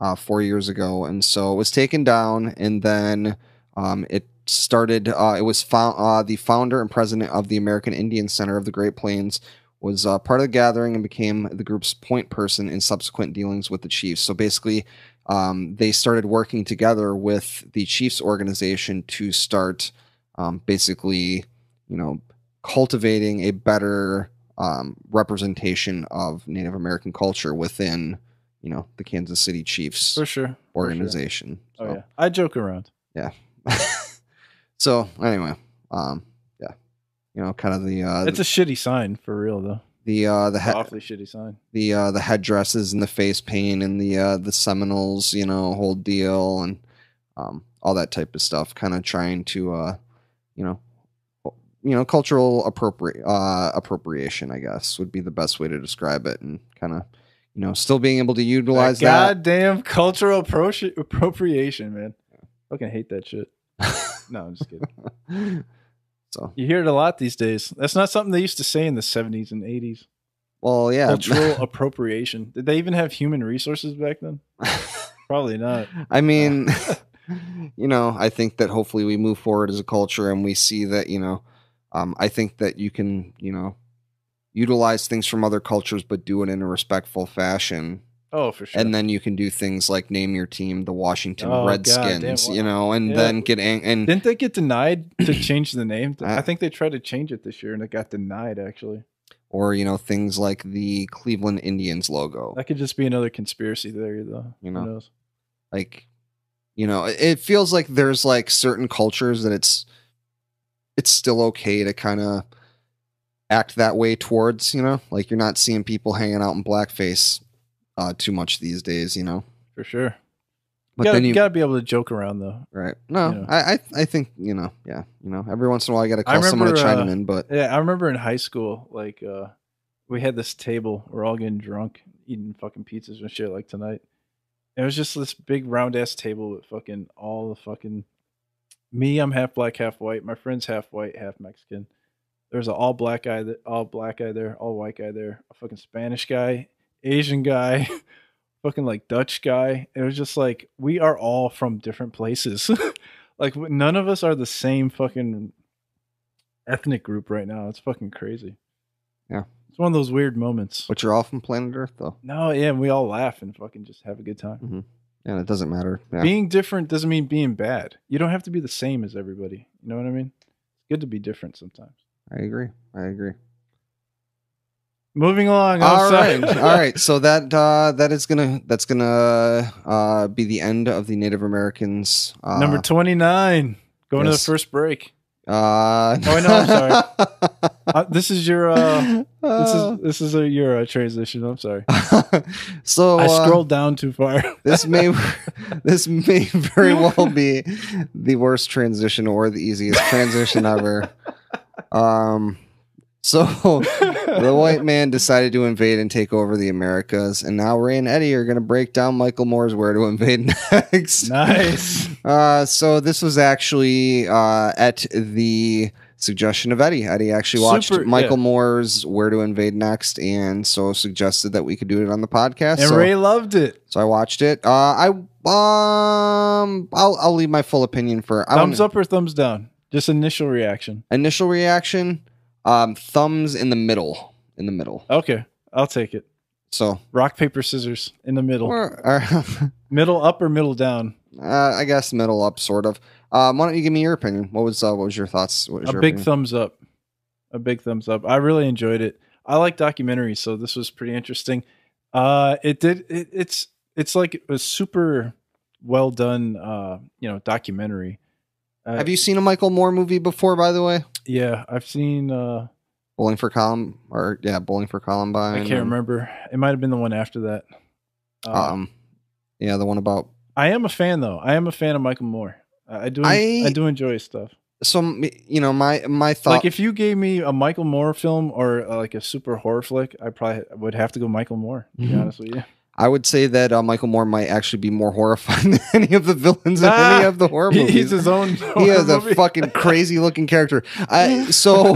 Speaker 2: uh, four years ago, and so it was taken down, and then um, it started. Uh, it was found. Uh, the founder and president of the American Indian Center of the Great Plains was uh, part of the gathering and became the group's point person in subsequent dealings with the chiefs. So basically, um, they started working together with the chiefs organization to start um, basically, you know, cultivating a better um, representation of Native American culture within, you know, the Kansas City Chiefs
Speaker 1: For sure. for sure.
Speaker 2: organization.
Speaker 1: Oh
Speaker 2: So-
Speaker 1: yeah. I joke around.
Speaker 2: so anyway, um, yeah, you know, kind of the uh,
Speaker 1: It's a shitty sign for real though.
Speaker 2: the uh, the
Speaker 1: It's
Speaker 2: he-
Speaker 1: awfully shitty sign.
Speaker 2: the uh, the headdresses and the face paint and the uh, the Seminoles, you know, whole deal and um, all that type of stuff. Kind of trying to, uh, you know, you know, cultural appropri- uh, appropriation, I guess, would be the best way to describe it, and kind of, you know, still being able to utilize
Speaker 1: That
Speaker 2: that.
Speaker 1: goddamn cultural appro- appropriation, man. Fucking hate that shit. No, I'm just kidding.
Speaker 2: so,
Speaker 1: You hear it a lot these days. That's not something they used to say in the 70s and 80s.
Speaker 2: well, yeah.
Speaker 1: Cultural appropriation. Did they even have human resources back then? Probably not.
Speaker 2: I mean, you know, I think that hopefully we move forward as a culture and we see that, you know, um, I think that you can, you know, utilize things from other cultures, but do it in a respectful fashion.
Speaker 1: Oh, for sure.
Speaker 2: And then you can do things like name your team the Washington
Speaker 1: Oh,
Speaker 2: Redskins,
Speaker 1: goddamn.
Speaker 2: you know, and
Speaker 1: Yeah.
Speaker 2: then get ang- and
Speaker 1: Didn't they get denied to change the name?
Speaker 2: I-
Speaker 1: I think they tried to change it this year and it got denied actually.
Speaker 2: or you know things like the Cleveland Indians logo.
Speaker 1: That could just be another conspiracy theory though.
Speaker 2: You
Speaker 1: Who
Speaker 2: know.
Speaker 1: knows?
Speaker 2: like you know it- it feels like there's like certain cultures that it's it's still okay to kind of act that way towards you know like you're not seeing people hanging out in blackface uh too much these days you know
Speaker 1: For sure.
Speaker 2: but
Speaker 1: gotta,
Speaker 2: then you
Speaker 1: gotta be able to joke around though.
Speaker 2: right no
Speaker 1: you know.
Speaker 2: I, I i think you know yeah you know every once in a while i gotta
Speaker 1: I
Speaker 2: call someone to
Speaker 1: remember,
Speaker 2: chime
Speaker 1: uh,
Speaker 2: in but
Speaker 1: Yeah, I remember in high school, like uh we had this table, we're all getting drunk, eating fucking pizzas and shit like tonight. And it was just this big round ass table with fucking all the fucking me, I'm half black, half white. My friend's half white, half Mexican. There's an all black guy that all black guy there, all white guy there, a fucking Spanish guy, Asian guy, fucking like Dutch guy. It was just like we are all from different places. like none of us are the same fucking ethnic group right now. It's fucking crazy.
Speaker 2: Yeah.
Speaker 1: It's one of those weird moments.
Speaker 2: but you're all from planet earth though
Speaker 1: No, yeah, and we all laugh and fucking just have a good time. Mm-hmm.
Speaker 2: and it doesn't matter yeah.
Speaker 1: Being different doesn't mean being bad. You don't have to be the same as everybody. You know what I mean? It's good to be different sometimes.
Speaker 2: i agree i agree
Speaker 1: Moving along. I'm
Speaker 2: all
Speaker 1: sorry.
Speaker 2: right all right so that uh that is gonna that's gonna uh be the end of the native americans uh
Speaker 1: Number 29. Going
Speaker 2: yes.
Speaker 1: to the first break.
Speaker 2: uh
Speaker 1: Oh, no, I'm sorry. Uh, this is your uh this is this is a your uh, transition. I'm sorry.
Speaker 2: so
Speaker 1: I
Speaker 2: uh,
Speaker 1: scrolled down too far.
Speaker 2: this may this may very well be the worst transition or the easiest transition ever um so the white man decided to invade and take over the Americas, and now Ray and Eddie are going to break down Michael Moore's Where to Invade next.
Speaker 1: nice.
Speaker 2: Uh, so this was actually uh, at the suggestion of Eddie. Eddie actually watched
Speaker 1: Super-
Speaker 2: Michael
Speaker 1: yeah.
Speaker 2: Moore's Where to Invade Next, and so suggested that we could do it on the podcast.
Speaker 1: And
Speaker 2: so,
Speaker 1: Ray loved it.
Speaker 2: so I watched it. Uh, I um, I'll I'll leave my full opinion for
Speaker 1: Thumbs up or thumbs down? Just initial reaction.
Speaker 2: Initial reaction, um, thumbs in the middle, in the middle.
Speaker 1: Okay, I'll take it.
Speaker 2: So
Speaker 1: Rock paper scissors in the middle.
Speaker 2: or, or
Speaker 1: Middle up or middle down?
Speaker 2: uh, I guess middle up, sort of. Um, why don't you give me your opinion? What was uh, what was your thoughts? What was
Speaker 1: A
Speaker 2: your
Speaker 1: big
Speaker 2: opinion?
Speaker 1: thumbs up. A big thumbs up. I really enjoyed it. I like documentaries, so this was pretty interesting. Uh, it did. It, it's it's like a super well done. Uh, you know, documentary. Uh,
Speaker 2: Have you seen a Michael Moore movie before? By the way,
Speaker 1: Yeah, I've seen. Uh,
Speaker 2: Bowling for Colum or yeah, Bowling for Columbine.
Speaker 1: I can't
Speaker 2: and,
Speaker 1: remember. It might have been the one after that. Uh,
Speaker 2: Um, yeah, the one about
Speaker 1: I am a fan though. I am a fan of Michael Moore. I do.
Speaker 2: I-
Speaker 1: I, do enjoy his stuff.
Speaker 2: some you know my my thought.
Speaker 1: like if you gave me a Michael Moore film or uh, like a super horror flick, I probably would have to go Michael Moore. To be
Speaker 2: Mhm.
Speaker 1: honest with you.
Speaker 2: I would say that uh, Michael Moore might actually be more horrifying than any of the villains in
Speaker 1: Nah,
Speaker 2: any of the horror movies.
Speaker 1: he's his own.
Speaker 2: he has a fucking crazy looking character. I so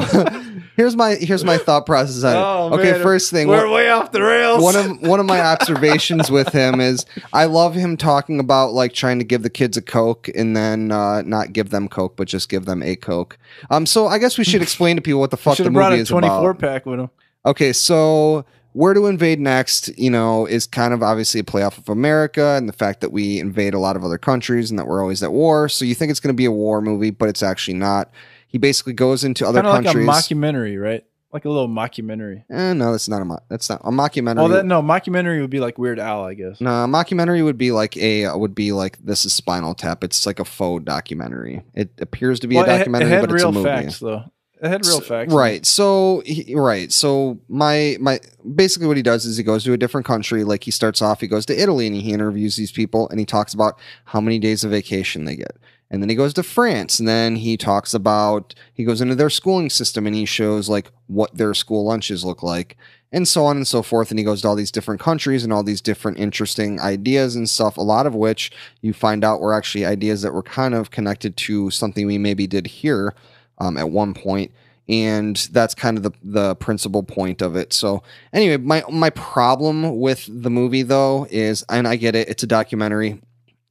Speaker 2: here's my here's my thought process on it.
Speaker 1: Oh,
Speaker 2: okay,
Speaker 1: man,
Speaker 2: first thing,
Speaker 1: We're
Speaker 2: one,
Speaker 1: way off the rails.
Speaker 2: one of one of my observations with him is I love him talking about like trying to give the kids a coke and then uh, not give them coke, but just give them a coke. Um, so I guess we should explain to people what the fuck the
Speaker 1: have brought
Speaker 2: movie
Speaker 1: a
Speaker 2: is
Speaker 1: 24
Speaker 2: about.
Speaker 1: pack with him.
Speaker 2: Okay, so where to invade next, you know, is kind of obviously a playoff of America and the fact that we invade a lot of other countries and that we're always at war. So you think it's going to be a war movie, but it's actually not. He basically goes into other countries.
Speaker 1: Kind of like a mockumentary, right? Like a little mockumentary.
Speaker 2: eh, no, that's not a mo- that's not a mockumentary.
Speaker 1: Oh, that no, mockumentary would be like Weird Al, I guess.
Speaker 2: no, a mockumentary would be like a would be like this is Spinal Tap. It's like a faux documentary. It appears to be
Speaker 1: Well,
Speaker 2: a
Speaker 1: it had-
Speaker 2: documentary,
Speaker 1: it had
Speaker 2: but it's
Speaker 1: real
Speaker 2: a movie.
Speaker 1: facts though. Had real facts.
Speaker 2: Right. So he, right. So my my basically what he does is he goes to a different country. Like he starts off, he goes to Italy and he interviews these people and he talks about how many days of vacation they get. And then he goes to France and then he talks about he goes into their schooling system and he shows like what their school lunches look like and so on and so forth. And he goes to all these different countries and all these different interesting ideas and stuff, a lot of which you find out were actually ideas that were kind of connected to something we maybe did here um, at one point and that's kind of the the principal point of it. So anyway, my my problem with the movie though is, and I get it, it's a documentary,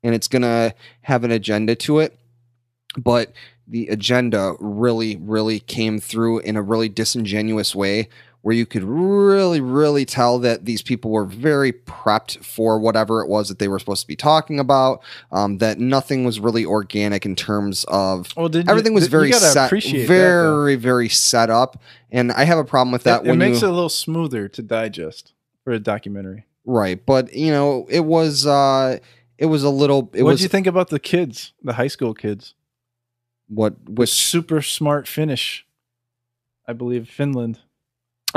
Speaker 2: and it's gonna have an agenda to it, but the agenda really, really came through in a really disingenuous way. Where you could really, really tell that these people were very prepped for whatever it was that they were supposed to be talking about. Um, that nothing was really organic in terms of
Speaker 1: Well, did
Speaker 2: everything
Speaker 1: you,
Speaker 2: was very set,
Speaker 1: appreciate that,
Speaker 2: very, very set up, and I have a problem with that
Speaker 1: It, it makes
Speaker 2: you
Speaker 1: it a little smoother to digest for a documentary.
Speaker 2: right. But you know, it was uh, it was a little. It
Speaker 1: what
Speaker 2: was
Speaker 1: did you think about the kids, the high school kids?
Speaker 2: what was
Speaker 1: super smart Finnish, I believe Finland.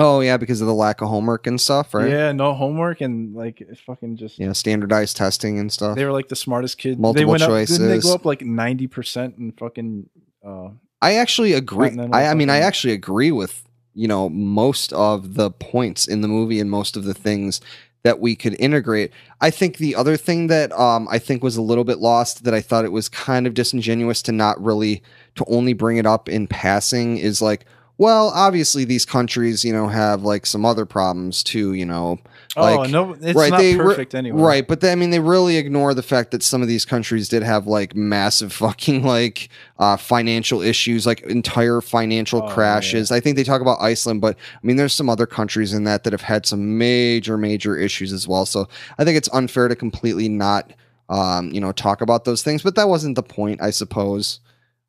Speaker 2: Oh yeah, because of the lack of homework and stuff, right?
Speaker 1: Yeah, no homework and like it's fucking just.
Speaker 2: Yeah, standardized testing and stuff.
Speaker 1: They were like the smartest kids. they
Speaker 2: Multiple
Speaker 1: went up, Didn't they go up like ninety percent and fucking? Uh,
Speaker 2: I actually agree. I, I mean, I actually agree with you know most of the points in the movie and most of the things that we could integrate. I think the other thing that um, I think was a little bit lost that I thought it was kind of disingenuous to not really to only bring it up in passing is like, well, obviously these countries you know have like some other problems too. You know,
Speaker 1: oh no, it's
Speaker 2: right,
Speaker 1: not
Speaker 2: they re-
Speaker 1: perfect anyway.
Speaker 2: Right, but they, I mean, they really ignore the fact that some of these countries did have like massive fucking like uh, financial issues, like entire financial
Speaker 1: Oh,
Speaker 2: crashes. I think they talk about Iceland, but I mean, there's some other countries in that that have had some major, major issues as well. So I think it's unfair to completely not, um, you know, talk about those things. But that wasn't the point, I suppose.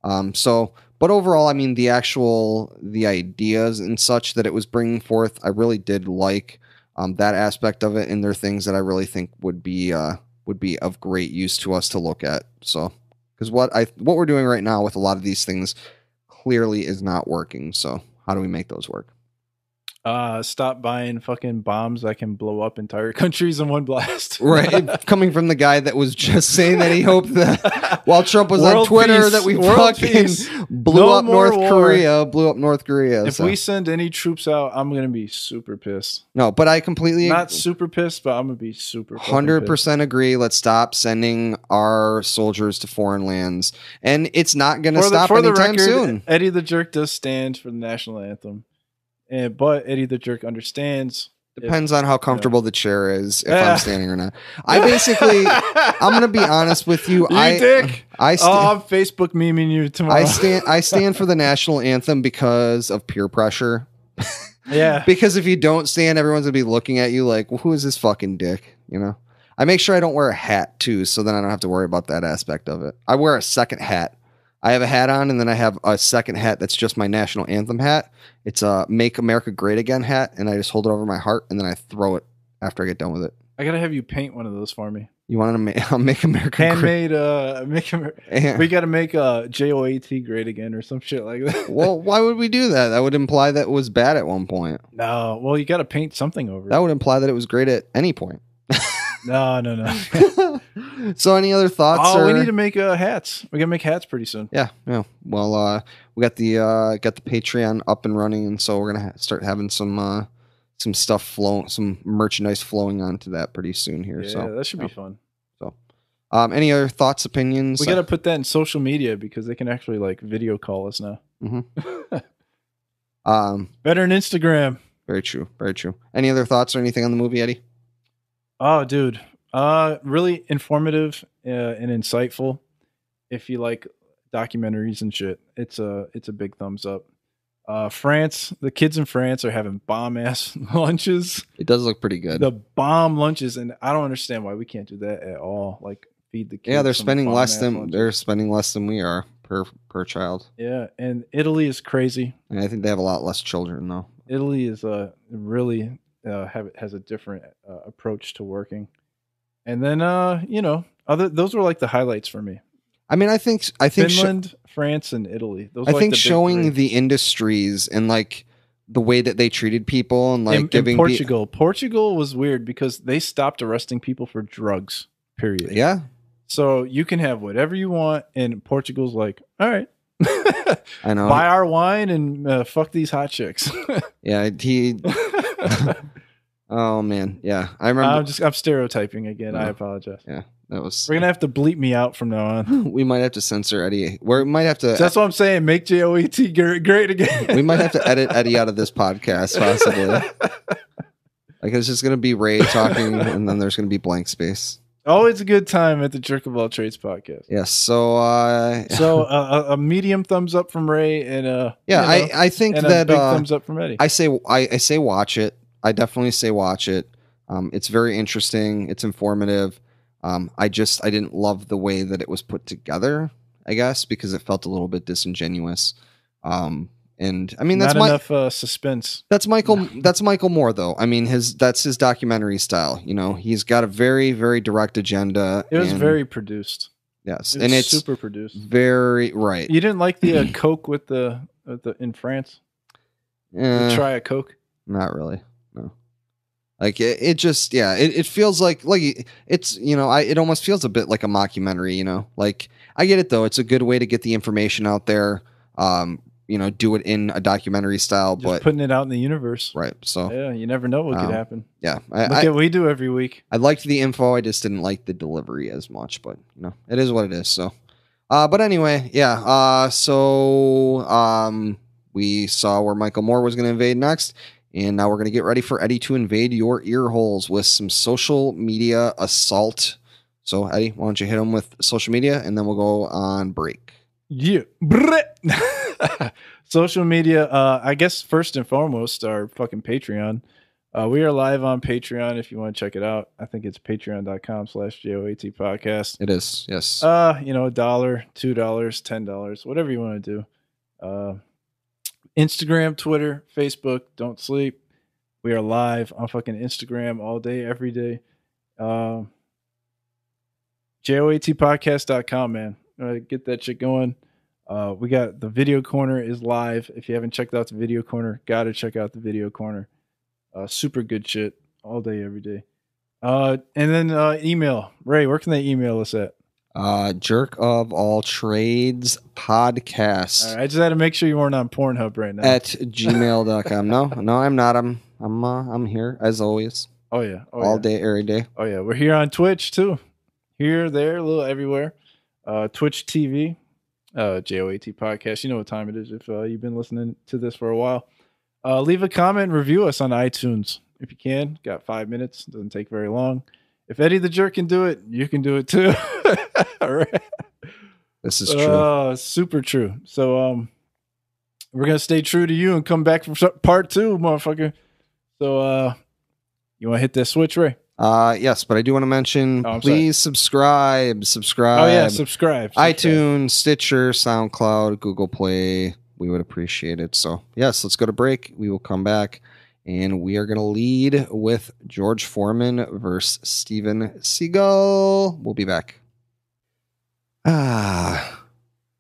Speaker 2: Um, so, but overall, I mean, the actual the ideas and such that it was bringing forth, I really did like um, that aspect of it, and there are things that I really think would be uh, would be of great use to us to look at. So, because what I what we're doing right now with a lot of these things clearly is not working. So, how do we make those work?
Speaker 1: Uh, stop buying fucking bombs that can blow up entire countries in one blast.
Speaker 2: Right, coming from the guy that was just saying that he hoped that while Trump was on Twitter
Speaker 1: peace,
Speaker 2: that we fucking
Speaker 1: peace.
Speaker 2: blew
Speaker 1: No
Speaker 2: up North
Speaker 1: war.
Speaker 2: Korea, blew up North Korea.
Speaker 1: If
Speaker 2: so-
Speaker 1: we send any troops out, I'm gonna be super pissed.
Speaker 2: no, but I completely
Speaker 1: Not super pissed, but I'm gonna be super. fucking
Speaker 2: Hundred
Speaker 1: pissed.
Speaker 2: percent agree. Let's stop sending our soldiers to foreign lands, and it's not going to
Speaker 1: For
Speaker 2: stop
Speaker 1: the
Speaker 2: anytime
Speaker 1: record,
Speaker 2: soon.
Speaker 1: Eddie the Jerk does stand for the national anthem, and but Eddie the Jerk understands.
Speaker 2: Depends on how comfortable the chair is, if I'm standing or not. I basically, I'm going to be honest with you.
Speaker 1: You
Speaker 2: I,
Speaker 1: dick.
Speaker 2: I,
Speaker 1: oh, I'm Facebook memeing you tomorrow.
Speaker 2: I stand, I stand for the national anthem because of peer pressure.
Speaker 1: yeah.
Speaker 2: Because if you don't stand, everyone's gonna be looking at you like, well, "Who is this fucking dick?" You know. I make sure I don't wear a hat too, so then I don't have to worry about that aspect of it. I wear a second hat. I have a hat on, and then I have a second hat that's just my national anthem hat. It's a "Make America Great Again" hat, and I just hold it over my heart, and then I throw it after I get done with it.
Speaker 1: I gotta have you paint one of those for me.
Speaker 2: You want to make, make America great?
Speaker 1: Handmade. Uh, make
Speaker 2: Yeah.
Speaker 1: we gotta make uh J O A T great again or some shit like that.
Speaker 2: well, why would we do that? That would imply that it was bad at one point.
Speaker 1: no. Well, you gotta paint something over.
Speaker 2: That
Speaker 1: it.
Speaker 2: would imply that it was great at any point.
Speaker 1: No, no, no.
Speaker 2: so, any other thoughts?
Speaker 1: oh, we need to make uh, hats. We gotta make hats pretty soon.
Speaker 2: Yeah, yeah. Well, uh, we got the uh, got the Patreon up and running, and so we're gonna ha- start having some uh, some stuff flow, some merchandise flowing onto that pretty soon here.
Speaker 1: Yeah,
Speaker 2: so,
Speaker 1: that should be
Speaker 2: yeah.
Speaker 1: fun.
Speaker 2: um, any other thoughts, opinions?
Speaker 1: We gotta put that in social media because they can actually like video call us now.
Speaker 2: Mhm. Um,
Speaker 1: Better than Instagram.
Speaker 2: very true. Very true. Any other thoughts or anything on the movie, Eddie?
Speaker 1: Oh, dude. Uh, really informative uh, and insightful. If you like documentaries and shit, it's a it's a big thumbs up. Uh, France, the kids in France are having bomb ass lunches.
Speaker 2: It does look pretty good.
Speaker 1: The bomb lunches, and I don't understand why we can't do that at all. Like feed the kids.
Speaker 2: yeah, they're spending less than
Speaker 1: lunches.
Speaker 2: they're spending less than we are per per child.
Speaker 1: Yeah, and Italy is crazy.
Speaker 2: And I think they have a lot less children though.
Speaker 1: Italy is uh, really uh, have has a different uh, approach to working. And then uh, you know, other those were like the highlights for me.
Speaker 2: I mean, I think I think
Speaker 1: Finland, France, and Italy. Those
Speaker 2: I
Speaker 1: like,
Speaker 2: think
Speaker 1: the
Speaker 2: showing
Speaker 1: three.
Speaker 2: the industries and like the way that they treated people and like
Speaker 1: in, in
Speaker 2: giving pe-
Speaker 1: Portugal. Portugal was weird because they stopped arresting people for drugs. Period.
Speaker 2: yeah,
Speaker 1: So you can have whatever you want, and Portugal's like, all right,
Speaker 2: I know.
Speaker 1: buy our wine and uh, fuck these hot chicks.
Speaker 2: Yeah, he. Oh man, yeah, I remember
Speaker 1: I'm just I'm stereotyping again. I apologize.
Speaker 2: Yeah, that was.
Speaker 1: We're gonna have to bleep me out from now on.
Speaker 2: we might have to censor Eddie. We might have to.
Speaker 1: So that's what I'm saying. Make JOAT great, great again.
Speaker 2: we might have to edit Eddie out of this podcast, possibly. Like it's just gonna be Ray talking, and then there's gonna be blank space.
Speaker 1: Always a good time at the Jerk of All Trades podcast.
Speaker 2: Yes. So, uh,
Speaker 1: So uh, a, a medium thumbs up from Ray and uh
Speaker 2: yeah,
Speaker 1: you know,
Speaker 2: I I think
Speaker 1: and a
Speaker 2: that
Speaker 1: big
Speaker 2: uh,
Speaker 1: thumbs up from Eddie.
Speaker 2: I say I, I say watch it. I definitely say watch it. Um, it's very interesting. It's informative. Um, I just I didn't love the way that it was put together. I guess because it felt a little bit disingenuous. Um, and I mean that's
Speaker 1: not
Speaker 2: my
Speaker 1: enough uh, suspense.
Speaker 2: that's Michael that's Michael Moore though. I mean his that's his documentary style. You know he's got a very very direct agenda.
Speaker 1: It was
Speaker 2: and-
Speaker 1: very produced.
Speaker 2: yes,
Speaker 1: It
Speaker 2: and it's
Speaker 1: super produced.
Speaker 2: very right.
Speaker 1: You didn't like the uh, Coke with the with the in France?
Speaker 2: Eh.
Speaker 1: Try a Coke.
Speaker 2: Not really. No. Like it, it just yeah, it, it feels like like it's you know, I it almost feels a bit like a mockumentary, you know. Like I get it though. It's a good way to get the information out there. Um, you know, do it in a documentary style,
Speaker 1: Just
Speaker 2: but
Speaker 1: putting it out in the universe.
Speaker 2: right. So
Speaker 1: Yeah, you never know what
Speaker 2: Um,
Speaker 1: could happen.
Speaker 2: yeah, I,
Speaker 1: Look
Speaker 2: I,
Speaker 1: at what we do every week.
Speaker 2: I liked the info. I just didn't like the delivery as much, but you know, it is what it is. So, uh, but anyway, yeah. Uh, so um, we saw where Michael Moore was going to invade next, and now we're going to get ready for Eddie to invade your ear holes with some social media assault. So, Eddie, why don't you hit him with social media, and then we'll go on break.
Speaker 1: Yeah. Social media, uh, I guess first and foremost, our fucking Patreon. Uh, we are live on Patreon if you want to check it out. I think it's patreon.com slash JOAT podcast.
Speaker 2: It is yes.
Speaker 1: Uh, you know, a dollar, two dollars, ten dollars, whatever you want to do. Uh, Instagram, Twitter, Facebook, don't sleep. We are live on fucking Instagram all day, every day. Um, JOATpodcast.com, man. Get that shit going. Uh, we got the video corner is live. If you haven't checked out the video corner, gotta check out the video corner. Uh, super good shit all day, every day. Uh, and then uh, email Ray. Where can they email us at?
Speaker 2: uh, jerk of all trades podcast.
Speaker 1: All right, I just had to make sure you weren't on Pornhub right now.
Speaker 2: at gmail.com. No, no, I'm not. I'm I'm uh, I'm here as always.
Speaker 1: oh yeah, oh
Speaker 2: all
Speaker 1: yeah.
Speaker 2: day, every day.
Speaker 1: Oh yeah, we're here on Twitch too. Here, there, a little everywhere. Uh, Twitch TV, uh, JOAT podcast. You know what time it is if uh, you've been listening to this for a while. Uh, leave a comment and review us on iTunes if you can. Got five minutes. Doesn't take very long. If Eddie the Jerk can do it, you can do it too. All right.
Speaker 2: This is true.
Speaker 1: Uh, super true. So um, we're gonna stay true to you and come back for part two, motherfucker. So uh, you want to hit that switch, Ray?
Speaker 2: Uh yes, but I do want to mention
Speaker 1: Oh,
Speaker 2: please subscribe, subscribe.
Speaker 1: oh yeah, subscribe. subscribe.
Speaker 2: iTunes, Stitcher, SoundCloud, Google Play. We would appreciate it. So, yes, let's go to break. We will come back and we are going to lead with George Foreman versus Steven Seagal. We'll be back. Ah,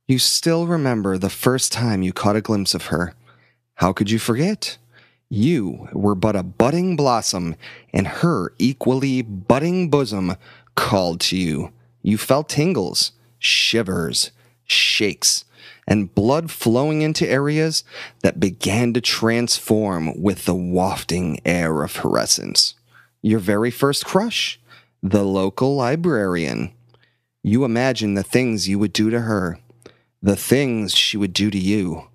Speaker 2: you still remember the first time you caught a glimpse of her. How could you forget? You were but a budding blossom, and her equally budding bosom called to you. You felt tingles, shivers, shakes, and blood flowing into areas that began to transform with the wafting air of her essence. Your very first crush, the local librarian. You imagined the things you would do to her, the things she would do to you.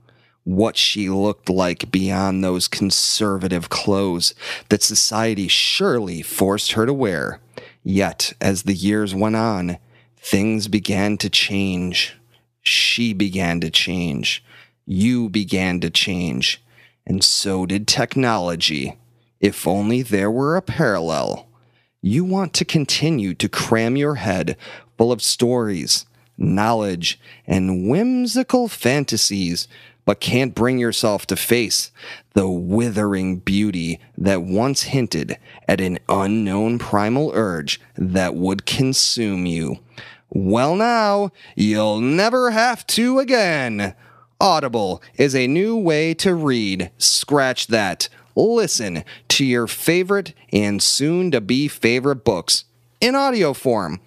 Speaker 2: What she looked like beyond those conservative clothes that society surely forced her to wear. Yet, as the years went on, things began to change. She began to change. You began to change. And so did technology. If only there were a parallel. You want to continue to cram your head full of stories, knowledge, and whimsical fantasies, but can't bring yourself to face the withering beauty that once hinted at an unknown primal urge that would consume you. Well, now, you'll never have to again. Audible is a new way to read. Scratch that. Listen to your favorite and soon to be favorite books in audio form.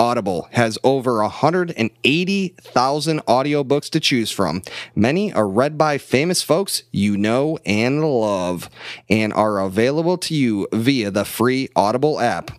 Speaker 2: Audible has over 180,000 audiobooks to choose from. Many are read by famous folks you know and love and are available to you via the free Audible app.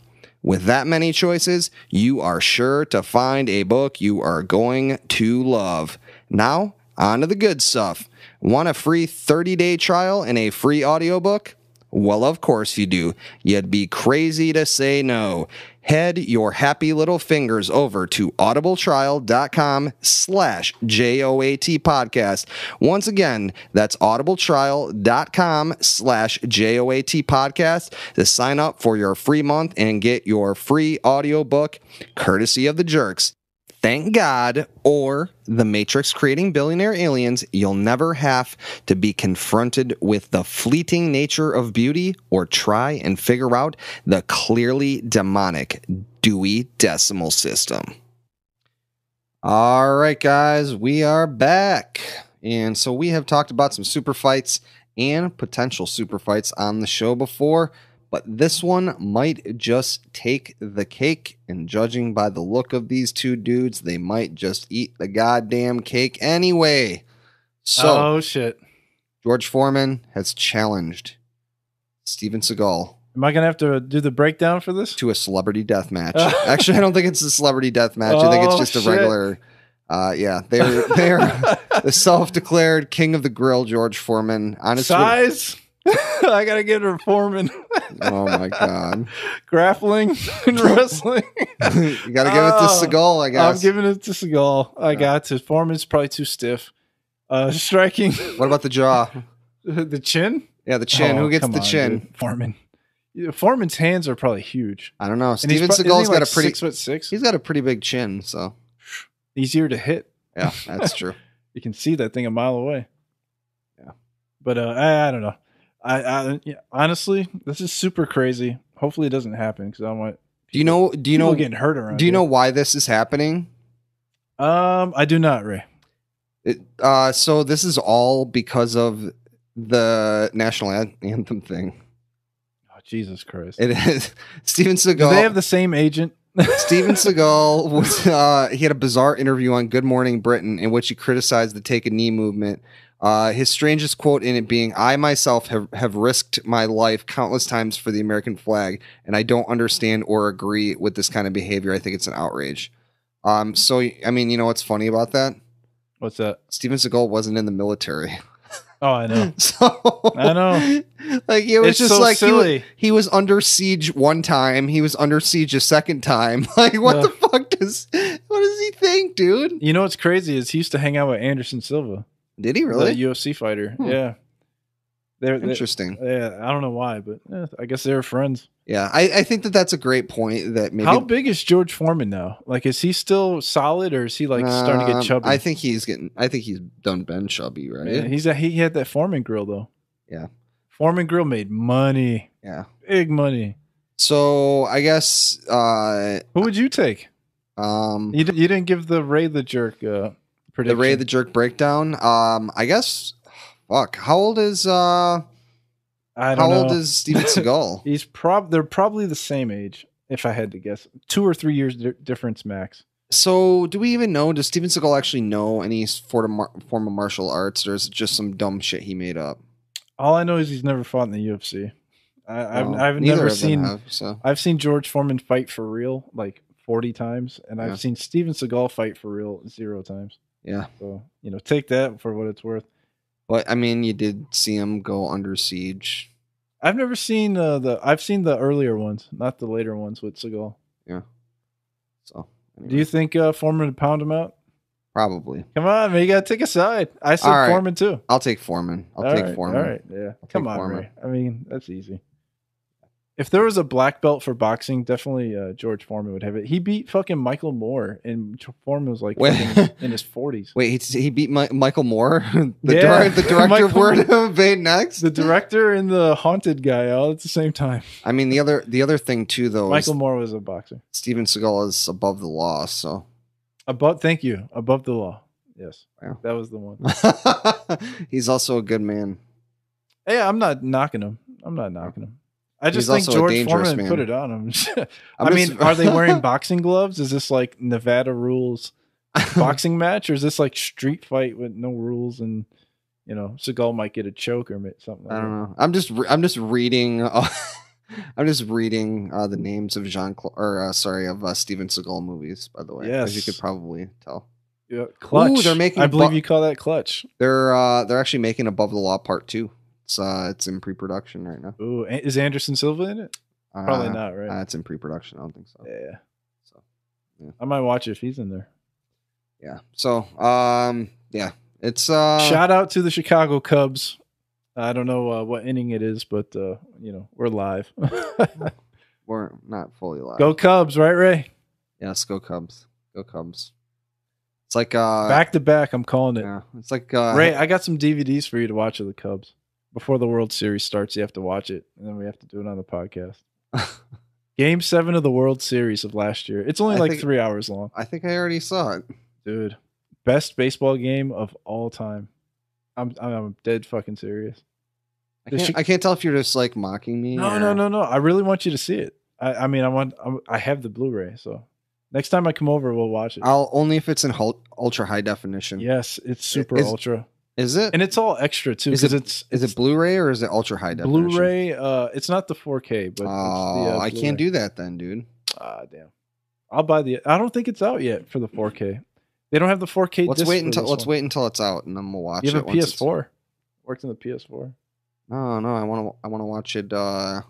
Speaker 2: With that many choices, you are sure to find a book you are going to love. Now, on to the good stuff. Want a free 30 day trial and a free audiobook? Well, of course you do. You'd be crazy to say no. Head your happy little fingers over to audibletrial.com slash J-O-A-T podcast. Once again, that's audibletrial.com slash J-O-A-T podcast to sign up for your free month and get your free audiobook courtesy of the jerks. Thank God, or the Matrix creating billionaire aliens, you'll never have to be confronted with the fleeting nature of beauty or try and figure out the clearly demonic Dewey Decimal System. All right, guys, we are back. And so we have talked about some super fights and potential super fights on the show before but this one might just take the cake. And judging by the look of these two dudes, they might just eat the goddamn cake anyway. So,
Speaker 1: oh shit!
Speaker 2: George Foreman has challenged Steven Seagal.
Speaker 1: Am I gonna have to do the breakdown for this?
Speaker 2: To a celebrity death match. Actually, I don't think it's a celebrity death match. I think it's
Speaker 1: Oh,
Speaker 2: just a
Speaker 1: shit.
Speaker 2: regular. Uh, yeah, they're they're the self-declared king of the grill, George Foreman. Honestly,
Speaker 1: size. I gotta get a foreman.
Speaker 2: oh my god,
Speaker 1: Grappling and wrestling.
Speaker 2: you got to give it to
Speaker 1: Oh,
Speaker 2: Seagal, I guess.
Speaker 1: I'm giving it to Seagal. I
Speaker 2: Yeah.
Speaker 1: got to. Foreman's probably too stiff. Uh, striking
Speaker 2: What about the jaw?
Speaker 1: the chin.
Speaker 2: Yeah, the chin.
Speaker 1: Oh,
Speaker 2: Who gets the
Speaker 1: on,
Speaker 2: chin?
Speaker 1: dude. Foreman. Foreman's hands are probably huge.
Speaker 2: I don't know. Steven
Speaker 1: pro-
Speaker 2: Seagal's got
Speaker 1: like
Speaker 2: a pretty.
Speaker 1: six foot six.
Speaker 2: He's got a pretty big chin, so
Speaker 1: easier to hit.
Speaker 2: yeah, that's true.
Speaker 1: You can see that thing a mile away.
Speaker 2: Yeah.
Speaker 1: But uh, I, I don't know. I, I yeah, honestly, this is super crazy. Hopefully, it doesn't happen because I want
Speaker 2: Do you know? Do you know?
Speaker 1: getting hurt around.
Speaker 2: Do you
Speaker 1: here.
Speaker 2: know why this is happening?
Speaker 1: Um, I do not, Ray.
Speaker 2: It, uh, so this is all because of the national anthem thing.
Speaker 1: Oh, Jesus Christ!
Speaker 2: It is Steven
Speaker 1: do
Speaker 2: Seagal.
Speaker 1: they have the same agent?
Speaker 2: Steven Seagal was uh, he had a bizarre interview on Good Morning Britain in which he criticized the take a knee movement. Uh, his strangest quote in it being, "I myself have have risked my life countless times for the American flag, and I don't understand or agree with this kind of behavior. I think it's an outrage." Um, so I mean, you know what's funny about that?
Speaker 1: What's that?
Speaker 2: Steven Seagal wasn't in the military,
Speaker 1: Oh, I know.
Speaker 2: so
Speaker 1: I know.
Speaker 2: Like it was
Speaker 1: It's
Speaker 2: just
Speaker 1: so
Speaker 2: like he was,
Speaker 1: silly.
Speaker 2: he was under siege one time. He was under siege a second time. Like what the fuck does what does he think, dude?
Speaker 1: You know what's crazy is he used to hang out with Anderson Silva,
Speaker 2: Did he
Speaker 1: the
Speaker 2: really?
Speaker 1: UFC fighter.
Speaker 2: Hmm.
Speaker 1: Yeah, they're, they
Speaker 2: Interesting.
Speaker 1: yeah. I don't know why, but eh, I guess they were friends.
Speaker 2: Yeah, I, I think that that's a great point. That maybe
Speaker 1: How big is George Foreman now? Like, is he still solid, or is he like starting to
Speaker 2: Um,
Speaker 1: get chubby?
Speaker 2: I think he's getting. I think he's done been chubby, right?
Speaker 1: Yeah, he's a, he had that Foreman grill though.
Speaker 2: Yeah.
Speaker 1: Foreman grill made money,
Speaker 2: yeah.
Speaker 1: big money.
Speaker 2: So I guess uh
Speaker 1: Who would you take?
Speaker 2: um
Speaker 1: You, you didn't give the Ray the Jerk uh,
Speaker 2: the
Speaker 1: prediction.
Speaker 2: Ray the Jerk breakdown. Um I guess fuck. How old is uh
Speaker 1: I don't
Speaker 2: how
Speaker 1: know.
Speaker 2: old is Steven Seagal?
Speaker 1: He's prob they're probably the same age, if I had to guess. Two or three years di- difference max.
Speaker 2: So, do we even know? Does Steven Seagal actually know any sort of mar- form of martial arts, or is it just some dumb shit he made up?
Speaker 1: All I know is he's never fought in the UFC. I, I've,
Speaker 2: Well,
Speaker 1: I've never seen.
Speaker 2: have, so
Speaker 1: I've seen George Foreman fight for real like forty times, and
Speaker 2: Yeah.
Speaker 1: I've seen Steven Seagal fight for real zero times.
Speaker 2: Yeah.
Speaker 1: So you know, take that for what it's worth.
Speaker 2: But I mean, you did see him go under siege.
Speaker 1: I've never seen uh, the. I've seen the earlier ones, not the later ones with Seagal. Yeah.
Speaker 2: So
Speaker 1: Do you think uh, Foreman would pound him out?
Speaker 2: probably?
Speaker 1: Come on, man, you gotta take a side. I said
Speaker 2: right.
Speaker 1: Foreman too.
Speaker 2: I'll take Foreman. I'll
Speaker 1: All
Speaker 2: take
Speaker 1: right,
Speaker 2: Foreman.
Speaker 1: All right, yeah.
Speaker 2: I'll
Speaker 1: Come on,
Speaker 2: Foreman.
Speaker 1: Ray. I mean, that's easy. If there was a black belt for boxing, definitely uh, George Foreman would have it. He beat fucking Michael Moore, and Foreman was like
Speaker 2: Wait.
Speaker 1: fucking in his forties.
Speaker 2: Wait, he, he beat Mi- Michael Moore, the,
Speaker 1: Yeah.
Speaker 2: dir- the director of Where to Invade Next.
Speaker 1: The director and the haunted guy all at the same time.
Speaker 2: I mean, the other the other thing too, though,
Speaker 1: Michael Moore was a boxer.
Speaker 2: Steven Seagal is above the law. So
Speaker 1: Above, thank you. Above the law. Yes,
Speaker 2: Wow.
Speaker 1: that was the one.
Speaker 2: he's also a good man.
Speaker 1: Hey, I'm not knocking him. I'm not knocking him. I
Speaker 2: He's
Speaker 1: just think George Foreman
Speaker 2: man.
Speaker 1: put it on him.
Speaker 2: I'm
Speaker 1: mean,
Speaker 2: just-
Speaker 1: are they wearing boxing gloves? Is this like Nevada rules boxing match, or is this like street fight with no rules and you know Seagal might get a choke or something? Like
Speaker 2: I don't
Speaker 1: that.
Speaker 2: know. I'm just re- I'm just reading. Uh, I'm just reading uh, the names of Jean or uh, sorry of uh, Steven Seagal movies. By the way, as you could probably tell,
Speaker 1: Yeah, clutch.
Speaker 2: they're making
Speaker 1: I believe
Speaker 2: bu-
Speaker 1: you call that clutch.
Speaker 2: they're uh, they're actually making Above the Law Part Two. It's uh, it's in pre-production right now.
Speaker 1: Ooh, is Anderson Silva in it? Probably
Speaker 2: Uh,
Speaker 1: not, right?
Speaker 2: Uh, it's in pre-production. I don't think so.
Speaker 1: yeah.
Speaker 2: So, yeah.
Speaker 1: I might watch it if he's in there.
Speaker 2: Yeah. So, um, yeah, it's uh,
Speaker 1: Shout out to the Chicago Cubs. I don't know uh, what inning it is, but uh, you know we're live.
Speaker 2: we're not fully live.
Speaker 1: Go Cubs, right, Ray?
Speaker 2: Yes, go Cubs. Go Cubs. It's like uh,
Speaker 1: back to back. I'm calling it.
Speaker 2: Yeah, it's like uh,
Speaker 1: Ray, I got some DVDs for you to watch of the Cubs before the World Series starts. You have to watch it, and then we have to do it on the podcast. Game seven of the World Series of last year. It's only
Speaker 2: I
Speaker 1: like
Speaker 2: think-
Speaker 1: three hours long,
Speaker 2: I think I already saw it.
Speaker 1: dude. Best baseball game of all time. I'm I'm dead fucking serious.
Speaker 2: I can't,
Speaker 1: Chi-
Speaker 2: I can't tell if you're just like mocking me.
Speaker 1: No,
Speaker 2: or-
Speaker 1: no, no, no. I really want you to see it. I, I mean, I want. I'm, I have the Blu-ray, so next time I come over, we'll watch it.
Speaker 2: I'll only if it's in hul- ultra high definition.
Speaker 1: yes, it's super
Speaker 2: Is-
Speaker 1: ultra,
Speaker 2: Is it?
Speaker 1: and it's all extra too.
Speaker 2: Is it-
Speaker 1: it's
Speaker 2: Is it Blu-ray or is it ultra high definition?
Speaker 1: Blu-ray? Uh, it's not the 4K, but
Speaker 2: Oh,
Speaker 1: the, uh,
Speaker 2: I can't do that then, dude.
Speaker 1: Ah, damn. I'll buy the. I don't think it's out yet for the 4K. They don't have the 4K.
Speaker 2: Let's wait until let's
Speaker 1: one.
Speaker 2: wait until it's out and then we'll watch
Speaker 1: You have
Speaker 2: it.
Speaker 1: a PS4. Works in the PS4.
Speaker 2: No, no, I want to I want to watch it. uh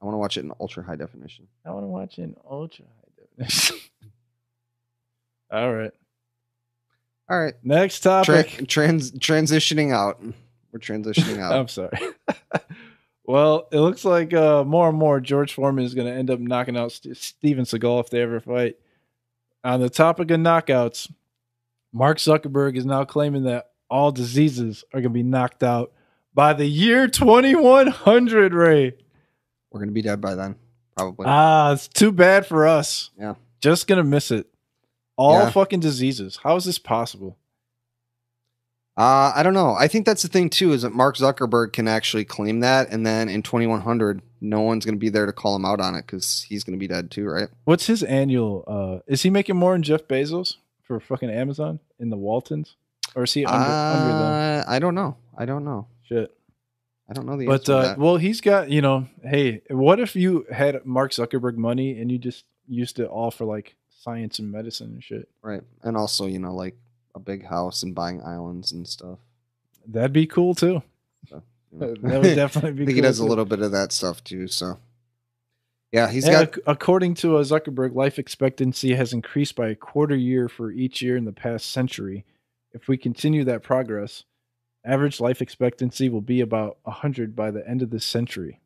Speaker 2: I want to watch it in ultra high definition.
Speaker 1: I want to watch it in ultra high definition. All right.
Speaker 2: All right,
Speaker 1: Next
Speaker 2: Tra-
Speaker 1: topic.
Speaker 2: trans transitioning out. We're transitioning out.
Speaker 1: I'm sorry. well, it looks like uh, more and more George Foreman is going to end up knocking out St- Steven Seagal if they ever fight. On the topic of knockouts, Mark Zuckerberg is now claiming that all diseases are going to be knocked out by the year 2100, Ray.
Speaker 2: We're gonna be dead by then, probably.
Speaker 1: Ah, it's too bad for us.
Speaker 2: Yeah.
Speaker 1: Just going to miss it. All
Speaker 2: Yeah.
Speaker 1: fucking diseases. How is this possible?
Speaker 2: Uh, I don't know. I think that's the thing too, is that Mark Zuckerberg can actually claim that, and then in 2100, no one's going to be there to call him out on it because he's going to be dead too, right?
Speaker 1: What's his annual? Uh, is he making more than Jeff Bezos for fucking Amazon in the Waltons, or is he under, under them?
Speaker 2: Uh, I don't know. I don't know.
Speaker 1: Shit.
Speaker 2: I don't know the
Speaker 1: But uh, well, he's got you know. Hey, what if you had Mark Zuckerberg money and you just used it all for like science and medicine and shit?
Speaker 2: right, and also you know like a big house and buying islands and stuff.
Speaker 1: That'd be cool too.
Speaker 2: you know.
Speaker 1: That would definitely be.
Speaker 2: I think he
Speaker 1: cool
Speaker 2: does a little bit of that stuff too. So yeah, he's
Speaker 1: And
Speaker 2: got
Speaker 1: according to Zuckerberg, life expectancy has increased by a quarter year for each year in the past century. If we continue that progress, average life expectancy will be about 100 by the end of this century.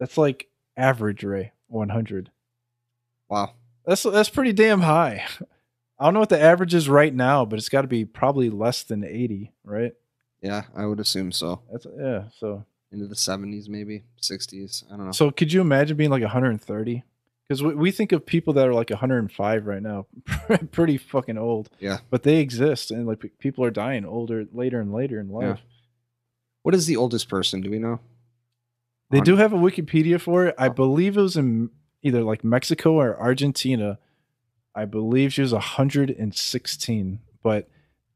Speaker 1: That's like average, Ray, 100.
Speaker 2: wow.
Speaker 1: That's that's pretty damn high. I don't know what the average is right now, but it's got to be probably less than 80, right?
Speaker 2: Yeah, I would assume so.
Speaker 1: That's yeah, so
Speaker 2: Into the 70s, maybe 60s. I don't know.
Speaker 1: So could you imagine being like 130? Because we, we think of people that are like 105 right now, pretty fucking old.
Speaker 2: Yeah.
Speaker 1: But they exist, and like people are dying older, later and later in life.
Speaker 2: Yeah. What is the oldest person? Do we know?
Speaker 1: They do have a Wikipedia for it. I
Speaker 2: Oh.
Speaker 1: believe it was in either like Mexico or Argentina. I believe she was 116, but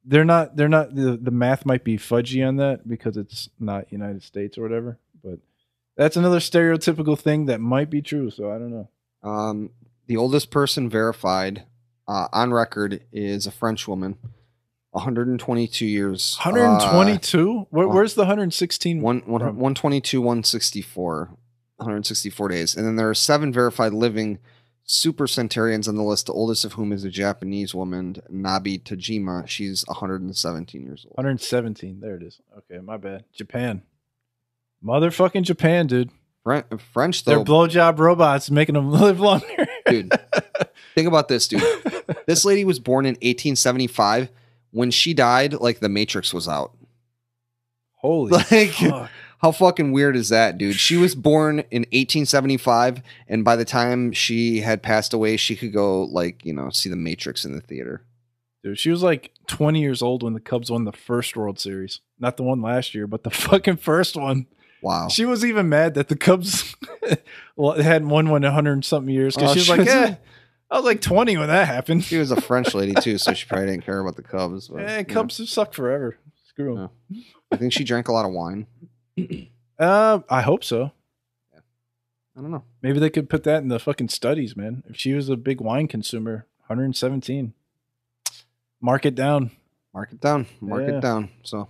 Speaker 1: they're not. They're not. The, the math might be fudgy on that because it's not United States or whatever. But that's another stereotypical thing that might be true. So I don't know.
Speaker 2: Um, the oldest person verified uh, on record is a French woman, 122 years. Uh,
Speaker 1: 122. Where, where's the 116?
Speaker 2: one, one,
Speaker 1: from?
Speaker 2: 122, 164. 164 days. And then there are seven verified living super centurions on the list, the oldest of whom is a Japanese woman, Nabi Tajima. She's 117 years old.
Speaker 1: 117. There it is. Okay, my bad. Japan. Motherfucking Japan, dude.
Speaker 2: Fren- French,
Speaker 1: They're
Speaker 2: though,
Speaker 1: blowjob robots making them live longer.
Speaker 2: dude. think about this, dude. This lady was born in 1875. When she died, like the Matrix was out.
Speaker 1: Holy
Speaker 2: Like,
Speaker 1: fuck.
Speaker 2: How fucking weird is that, dude? She was born in 1875, and by the time she had passed away, she could go, like, you know, see the Matrix in the theater.
Speaker 1: Dude, she was like 20 years old when the Cubs won the first World Series. Not the one last year, but the fucking first one.
Speaker 2: Wow.
Speaker 1: She was even mad that the Cubs well, hadn't won one in 100 and something years because
Speaker 2: Oh,
Speaker 1: she was
Speaker 2: she
Speaker 1: like,
Speaker 2: was-
Speaker 1: eh, I was like 20 when that happened.
Speaker 2: She was a French lady, too, so she probably didn't care about the Cubs. But,
Speaker 1: Eh,
Speaker 2: you know.
Speaker 1: Cubs have sucked forever. Screw them.
Speaker 2: I think she drank a lot of wine.
Speaker 1: Uh, I hope so. Yeah.
Speaker 2: I don't know.
Speaker 1: Maybe they could put that in the fucking studies, man. If she was a big wine consumer, 117. Mark it down.
Speaker 2: Mark it down. Mark
Speaker 1: Yeah.
Speaker 2: it down. So,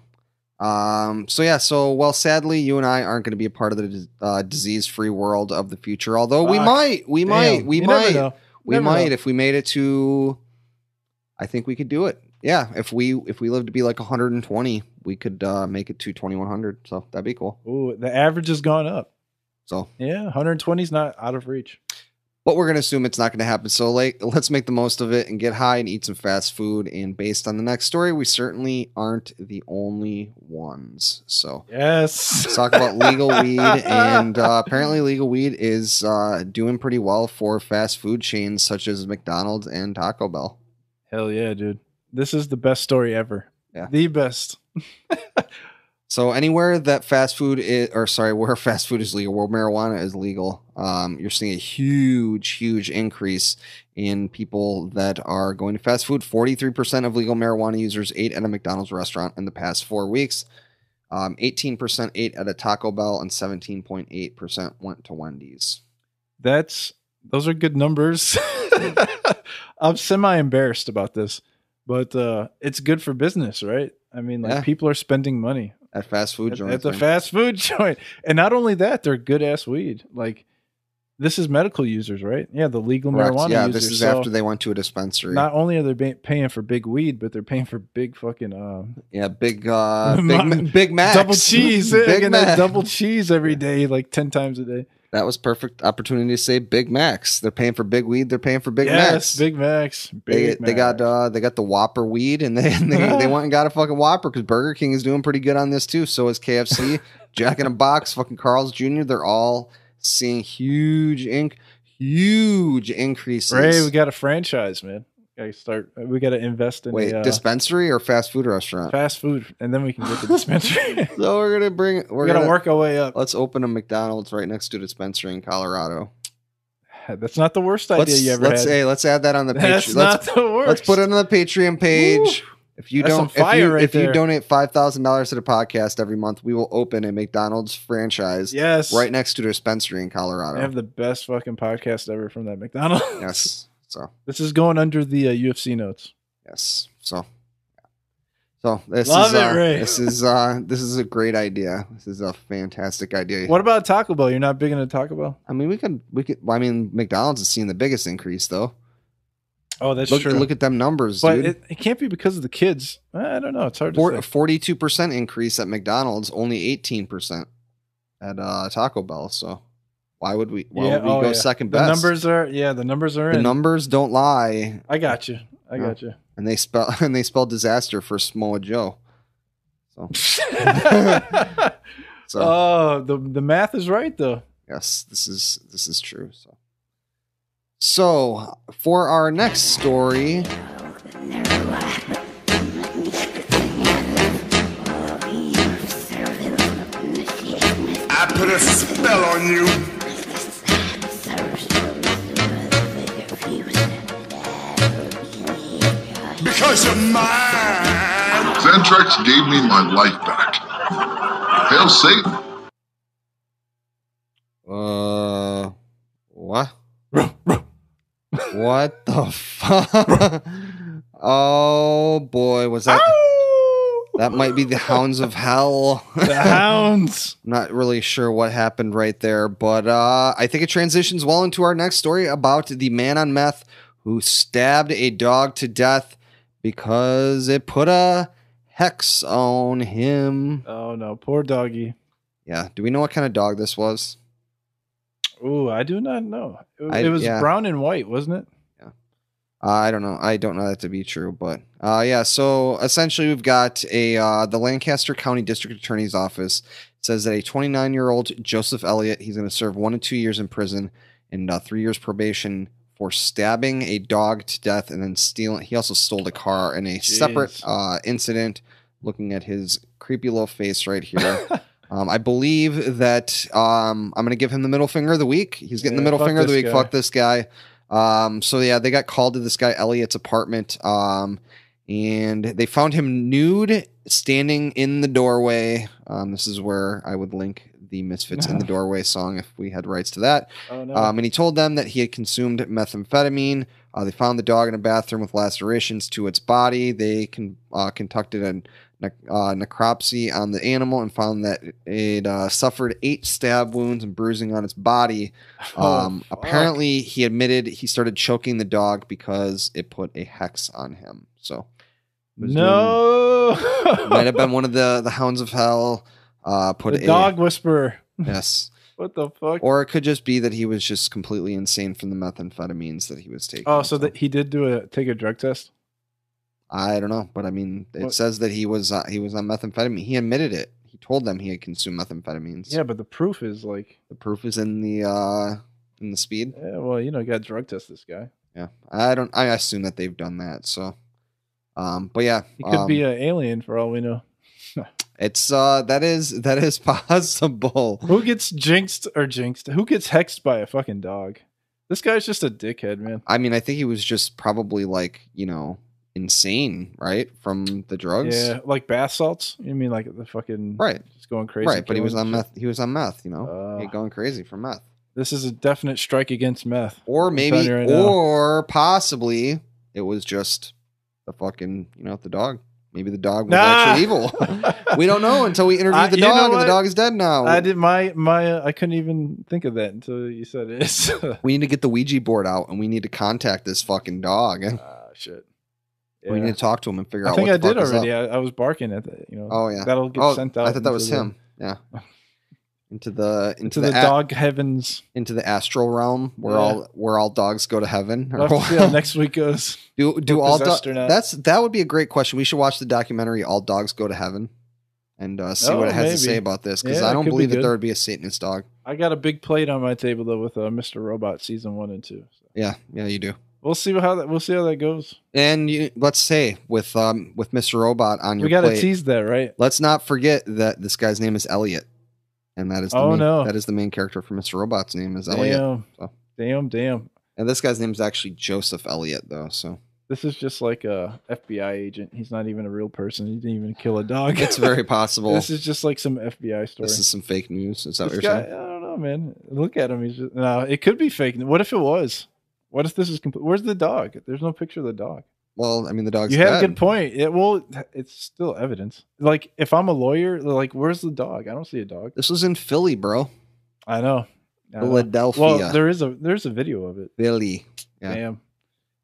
Speaker 2: um, so yeah. So, well, sadly, you and I aren't going to be a part of the uh, disease-free world of the future. Although we might, we
Speaker 1: Damn,
Speaker 2: might, we
Speaker 1: you
Speaker 2: might, we
Speaker 1: Never
Speaker 2: might
Speaker 1: know.
Speaker 2: if we made it to. I think we could do it. Yeah, if we if we live to be like 120, we could uh, make it to 2100. So that'd be cool.
Speaker 1: Ooh, the average has gone up.
Speaker 2: So,
Speaker 1: Yeah, 120 is not out of reach.
Speaker 2: but we're gonna assume it's not gonna happen. So, like, let's make the most of it and get high and eat some fast food. And based on the next story, we certainly aren't the only ones. So.
Speaker 1: Yes.
Speaker 2: Let's talk about legal weed, and uh, apparently, legal weed is uh, doing pretty well for fast food chains such as McDonald's and Taco Bell.
Speaker 1: Hell yeah, dude. This is the best story ever.
Speaker 2: Yeah.
Speaker 1: The best.
Speaker 2: So anywhere that fast food is, or sorry, where fast food is legal, where marijuana is legal, um, you're seeing a huge, huge increase in people that are going to fast food. 43% of legal marijuana users ate at a McDonald's restaurant in the past four weeks. Um, 18% ate at a Taco Bell, and 17.8% went to Wendy's.
Speaker 1: That's those are good numbers. I'm semi embarrassed about this, but uh it's good for business, right? I mean, like
Speaker 2: Yeah.
Speaker 1: people are spending money
Speaker 2: At fast food
Speaker 1: at,
Speaker 2: joints.
Speaker 1: at the fast food joint, and not only that, they're good ass weed. Like this is medical users, right? Yeah, the legal
Speaker 2: Correct.
Speaker 1: marijuana
Speaker 2: Yeah,
Speaker 1: users.
Speaker 2: this is
Speaker 1: So
Speaker 2: after they went to a dispensary.
Speaker 1: Not only are they ba- paying for big weed, but they're paying for big fucking um,
Speaker 2: yeah, big uh big, big Macs.
Speaker 1: double cheese.
Speaker 2: big
Speaker 1: Big
Speaker 2: Mac.
Speaker 1: double cheese every day, like ten times a day.
Speaker 2: That was perfect opportunity to say Big Macs. They're paying for big weed. They're paying for Big
Speaker 1: yes,
Speaker 2: Macs.
Speaker 1: Big Macs.
Speaker 2: they,
Speaker 1: Big
Speaker 2: they got uh they got the Whopper weed and they they, they went and got a fucking Whopper because Burger King is doing pretty good on this too. So is KFC, Jack in a Box, fucking Carl's Jr. They're all seeing huge inc huge increases.
Speaker 1: Ray, we got a franchise, man. Gotta start. We got to invest in
Speaker 2: Wait,
Speaker 1: a, uh,
Speaker 2: dispensary or fast food restaurant?
Speaker 1: fast food, and then we can get the dispensary.
Speaker 2: so we're gonna bring we're
Speaker 1: we got to
Speaker 2: gonna
Speaker 1: work our way up.
Speaker 2: Let's open a McDonald's right next to a dispensary in Colorado.
Speaker 1: That's not the worst idea
Speaker 2: Let's
Speaker 1: you ever
Speaker 2: let's
Speaker 1: had.
Speaker 2: hey, let's add that on the
Speaker 1: That's
Speaker 2: Patreon.
Speaker 1: not
Speaker 2: Let's
Speaker 1: the worst.
Speaker 2: let's put it on the Patreon page. If you
Speaker 1: That's
Speaker 2: don't, if you
Speaker 1: right
Speaker 2: if you donate five thousand dollars to the podcast every month, we will open a McDonald's franchise
Speaker 1: Yes,
Speaker 2: right next to the dispensary in
Speaker 1: I
Speaker 2: Colorado.
Speaker 1: have the best fucking podcast ever from that McDonald's.
Speaker 2: yes. So
Speaker 1: this is going under the uh, UFC notes.
Speaker 2: yes. So so this
Speaker 1: Love
Speaker 2: is
Speaker 1: it,
Speaker 2: uh, this is uh this is a great idea. This is a fantastic idea.
Speaker 1: What about Taco Bell? You're not big into Taco Bell?
Speaker 2: I mean, we could we could. I mean, McDonald's has seen the biggest increase though.
Speaker 1: Oh, that's
Speaker 2: Look
Speaker 1: true.
Speaker 2: look at them numbers,
Speaker 1: but
Speaker 2: dude.
Speaker 1: it, it can't be because of the kids. I don't know. It's hard to say.
Speaker 2: Forty-two percent increase at McDonald's, only eighteen percent at uh, Taco Bell. So why would we? Why would we
Speaker 1: oh,
Speaker 2: go
Speaker 1: yeah.
Speaker 2: second
Speaker 1: The numbers are yeah. The numbers are
Speaker 2: the
Speaker 1: in.
Speaker 2: numbers don't lie,
Speaker 1: I got you. I got you.
Speaker 2: and they spell and they spell disaster for Samoa Joe. So, so
Speaker 1: oh, the the math is right though.
Speaker 2: yes, this is this is true. So, so for our next story,
Speaker 3: I put a spell on you. Because you're mine.
Speaker 4: Xantrex gave me my life back. Hail Satan.
Speaker 2: uh, what? what the fuck? Oh boy, was that that might be the hounds of hell.
Speaker 1: the hounds.
Speaker 2: Not really sure what happened right there, but uh, I think it transitions well into our next story about the man on meth who stabbed a dog to death because it put a hex on him.
Speaker 1: Oh no, poor doggy.
Speaker 2: Yeah. Do we know what kind of dog this was?
Speaker 1: Ooh, I do not know. It,
Speaker 2: I-
Speaker 1: it was
Speaker 2: yeah.
Speaker 1: brown and white, wasn't it?
Speaker 2: Uh, I don't know. I don't know that to be true, but uh, yeah. So essentially, we've got a uh, the Lancaster County District Attorney's Office says that a 29 year old Joseph Elliott he's going to serve one to two years in prison and uh, three years probation for stabbing a dog to death and then stealing. He also stole a car in a separate uh, incident. Looking at his creepy little face right here. Um, I believe that um, I'm going to give him the middle finger of the week. He's getting the middle finger of the week.
Speaker 1: guy.
Speaker 2: Fuck this guy. Um, so yeah, they got called to this guy Elliot's apartment, um, and they found him nude, standing in the doorway. Um, this is where I would link the Misfits in the Doorway song if we had rights to that.
Speaker 1: Oh no.
Speaker 2: Um, and he told them that he had consumed methamphetamine. Uh, they found the dog in a bathroom with lacerations to its body. They con- uh, conducted a nec- uh, necropsy on the animal and found that it uh, suffered eight stab wounds and bruising on its body.
Speaker 1: Oh,
Speaker 2: Um,
Speaker 1: fuck.
Speaker 2: apparently, he admitted he started choking the dog because it put a hex on him. So, doing-
Speaker 1: no.
Speaker 2: might have been one of the the hounds of hell. Uh, put
Speaker 1: the
Speaker 2: a
Speaker 1: dog whisperer.
Speaker 2: yes.
Speaker 1: What the fuck?
Speaker 2: Or it could just be that he was just completely insane from the methamphetamines that he was taking.
Speaker 1: oh, so that he did do a take a drug test.
Speaker 2: I don't know, but I mean, it
Speaker 1: What-
Speaker 2: says that he was uh, he was on methamphetamine. He admitted it. He told them he had consumed methamphetamines.
Speaker 1: Yeah, but the proof is like,
Speaker 2: the proof is in the uh in the speed.
Speaker 1: yeah, well, you know, you got drug test this guy.
Speaker 2: Yeah, I don't. I assume that they've done that. So, um, but yeah,
Speaker 1: He could
Speaker 2: um,
Speaker 1: be an alien for all we know.
Speaker 2: It's uh, that is that is possible.
Speaker 1: Who gets jinxed or jinxed? Who gets hexed by a fucking dog? This guy's just a dickhead, man.
Speaker 2: I mean, I think he was just probably like you know insane, right, from the drugs.
Speaker 1: Yeah, like bath salts. You mean like the fucking
Speaker 2: Right.
Speaker 1: Just going crazy.
Speaker 2: Right, but he was on
Speaker 1: shit.
Speaker 2: meth. He was on meth. You know,
Speaker 1: Uh.
Speaker 2: Going crazy from meth.
Speaker 1: This is a definite strike against meth.
Speaker 2: Or maybe,
Speaker 1: right now.
Speaker 2: or possibly, it was just the fucking, you know, the dog. Maybe the dog was
Speaker 1: Nah.
Speaker 2: actually evil. we don't know until we interview
Speaker 1: I-
Speaker 2: the dog, and the dog is dead now.
Speaker 1: I did my my. Uh, I couldn't even think of that until you said it.
Speaker 2: We need to get the Ouija board out, and we need to contact this fucking dog.
Speaker 1: Ah, shit.
Speaker 2: We need to talk to him and figure
Speaker 1: I
Speaker 2: out.
Speaker 1: think
Speaker 2: what
Speaker 1: I did already. I, I was barking at the, you know.
Speaker 2: Oh yeah.
Speaker 1: That'll get
Speaker 2: oh,
Speaker 1: sent out.
Speaker 2: I thought that was
Speaker 1: the-
Speaker 2: him. Yeah. Into the into,
Speaker 1: Into
Speaker 2: the,
Speaker 1: the,
Speaker 2: a-
Speaker 1: dog heavens.
Speaker 2: into the astral realm where
Speaker 1: Yeah.
Speaker 2: all where all dogs go to heaven.
Speaker 1: We'll have to see how next week goes.
Speaker 2: do do
Speaker 1: we're
Speaker 2: all do-
Speaker 1: possessed or not.
Speaker 2: that's that would be a great question. We should watch the documentary "All Dogs Go to Heaven" and uh, see
Speaker 1: Oh,
Speaker 2: what it has to
Speaker 1: maybe.
Speaker 2: say about this because
Speaker 1: Yeah,
Speaker 2: I don't
Speaker 1: could be
Speaker 2: believe that
Speaker 1: good.
Speaker 2: there would be a Satanist dog.
Speaker 1: I got a big plate on my table though with uh, Mr. Robot season one and two. So
Speaker 2: Yeah, yeah, you do.
Speaker 1: we'll see how that. We'll see how that goes.
Speaker 2: And you, let's say with um with Mr. Robot on your
Speaker 1: We got to
Speaker 2: plate,
Speaker 1: tease that, right?
Speaker 2: let's not forget that this guy's name is Elliot, and that is the
Speaker 1: Oh,
Speaker 2: main,
Speaker 1: no.
Speaker 2: that is the main character for Mr. Robot's name is Elliot,
Speaker 1: Damn,
Speaker 2: so.
Speaker 1: damn, damn.
Speaker 2: and this guy's name is actually Joseph Elliot though. So
Speaker 1: This is just like a FBI agent. He's not even a real person. He didn't even kill a dog.
Speaker 2: it's very possible.
Speaker 1: this is just like some FBI story.
Speaker 2: This is some fake news. Is that
Speaker 1: This
Speaker 2: what you're
Speaker 1: guy,
Speaker 2: saying?
Speaker 1: I don't know, man. Look at him. He's just no. It could be fake. What if it was? What if this is complete? Where's the dog? There's no picture of the dog.
Speaker 2: Well, I mean, the dog's
Speaker 1: you had
Speaker 2: dead.
Speaker 1: a good point. It well, it's still evidence. Like if I'm a lawyer, like where's the dog? I don't see a dog.
Speaker 2: This was in Philly, bro.
Speaker 1: I know. I know.
Speaker 2: Philadelphia.
Speaker 1: Well, there is a there's a video of it.
Speaker 2: Philly. Yeah.
Speaker 1: Damn.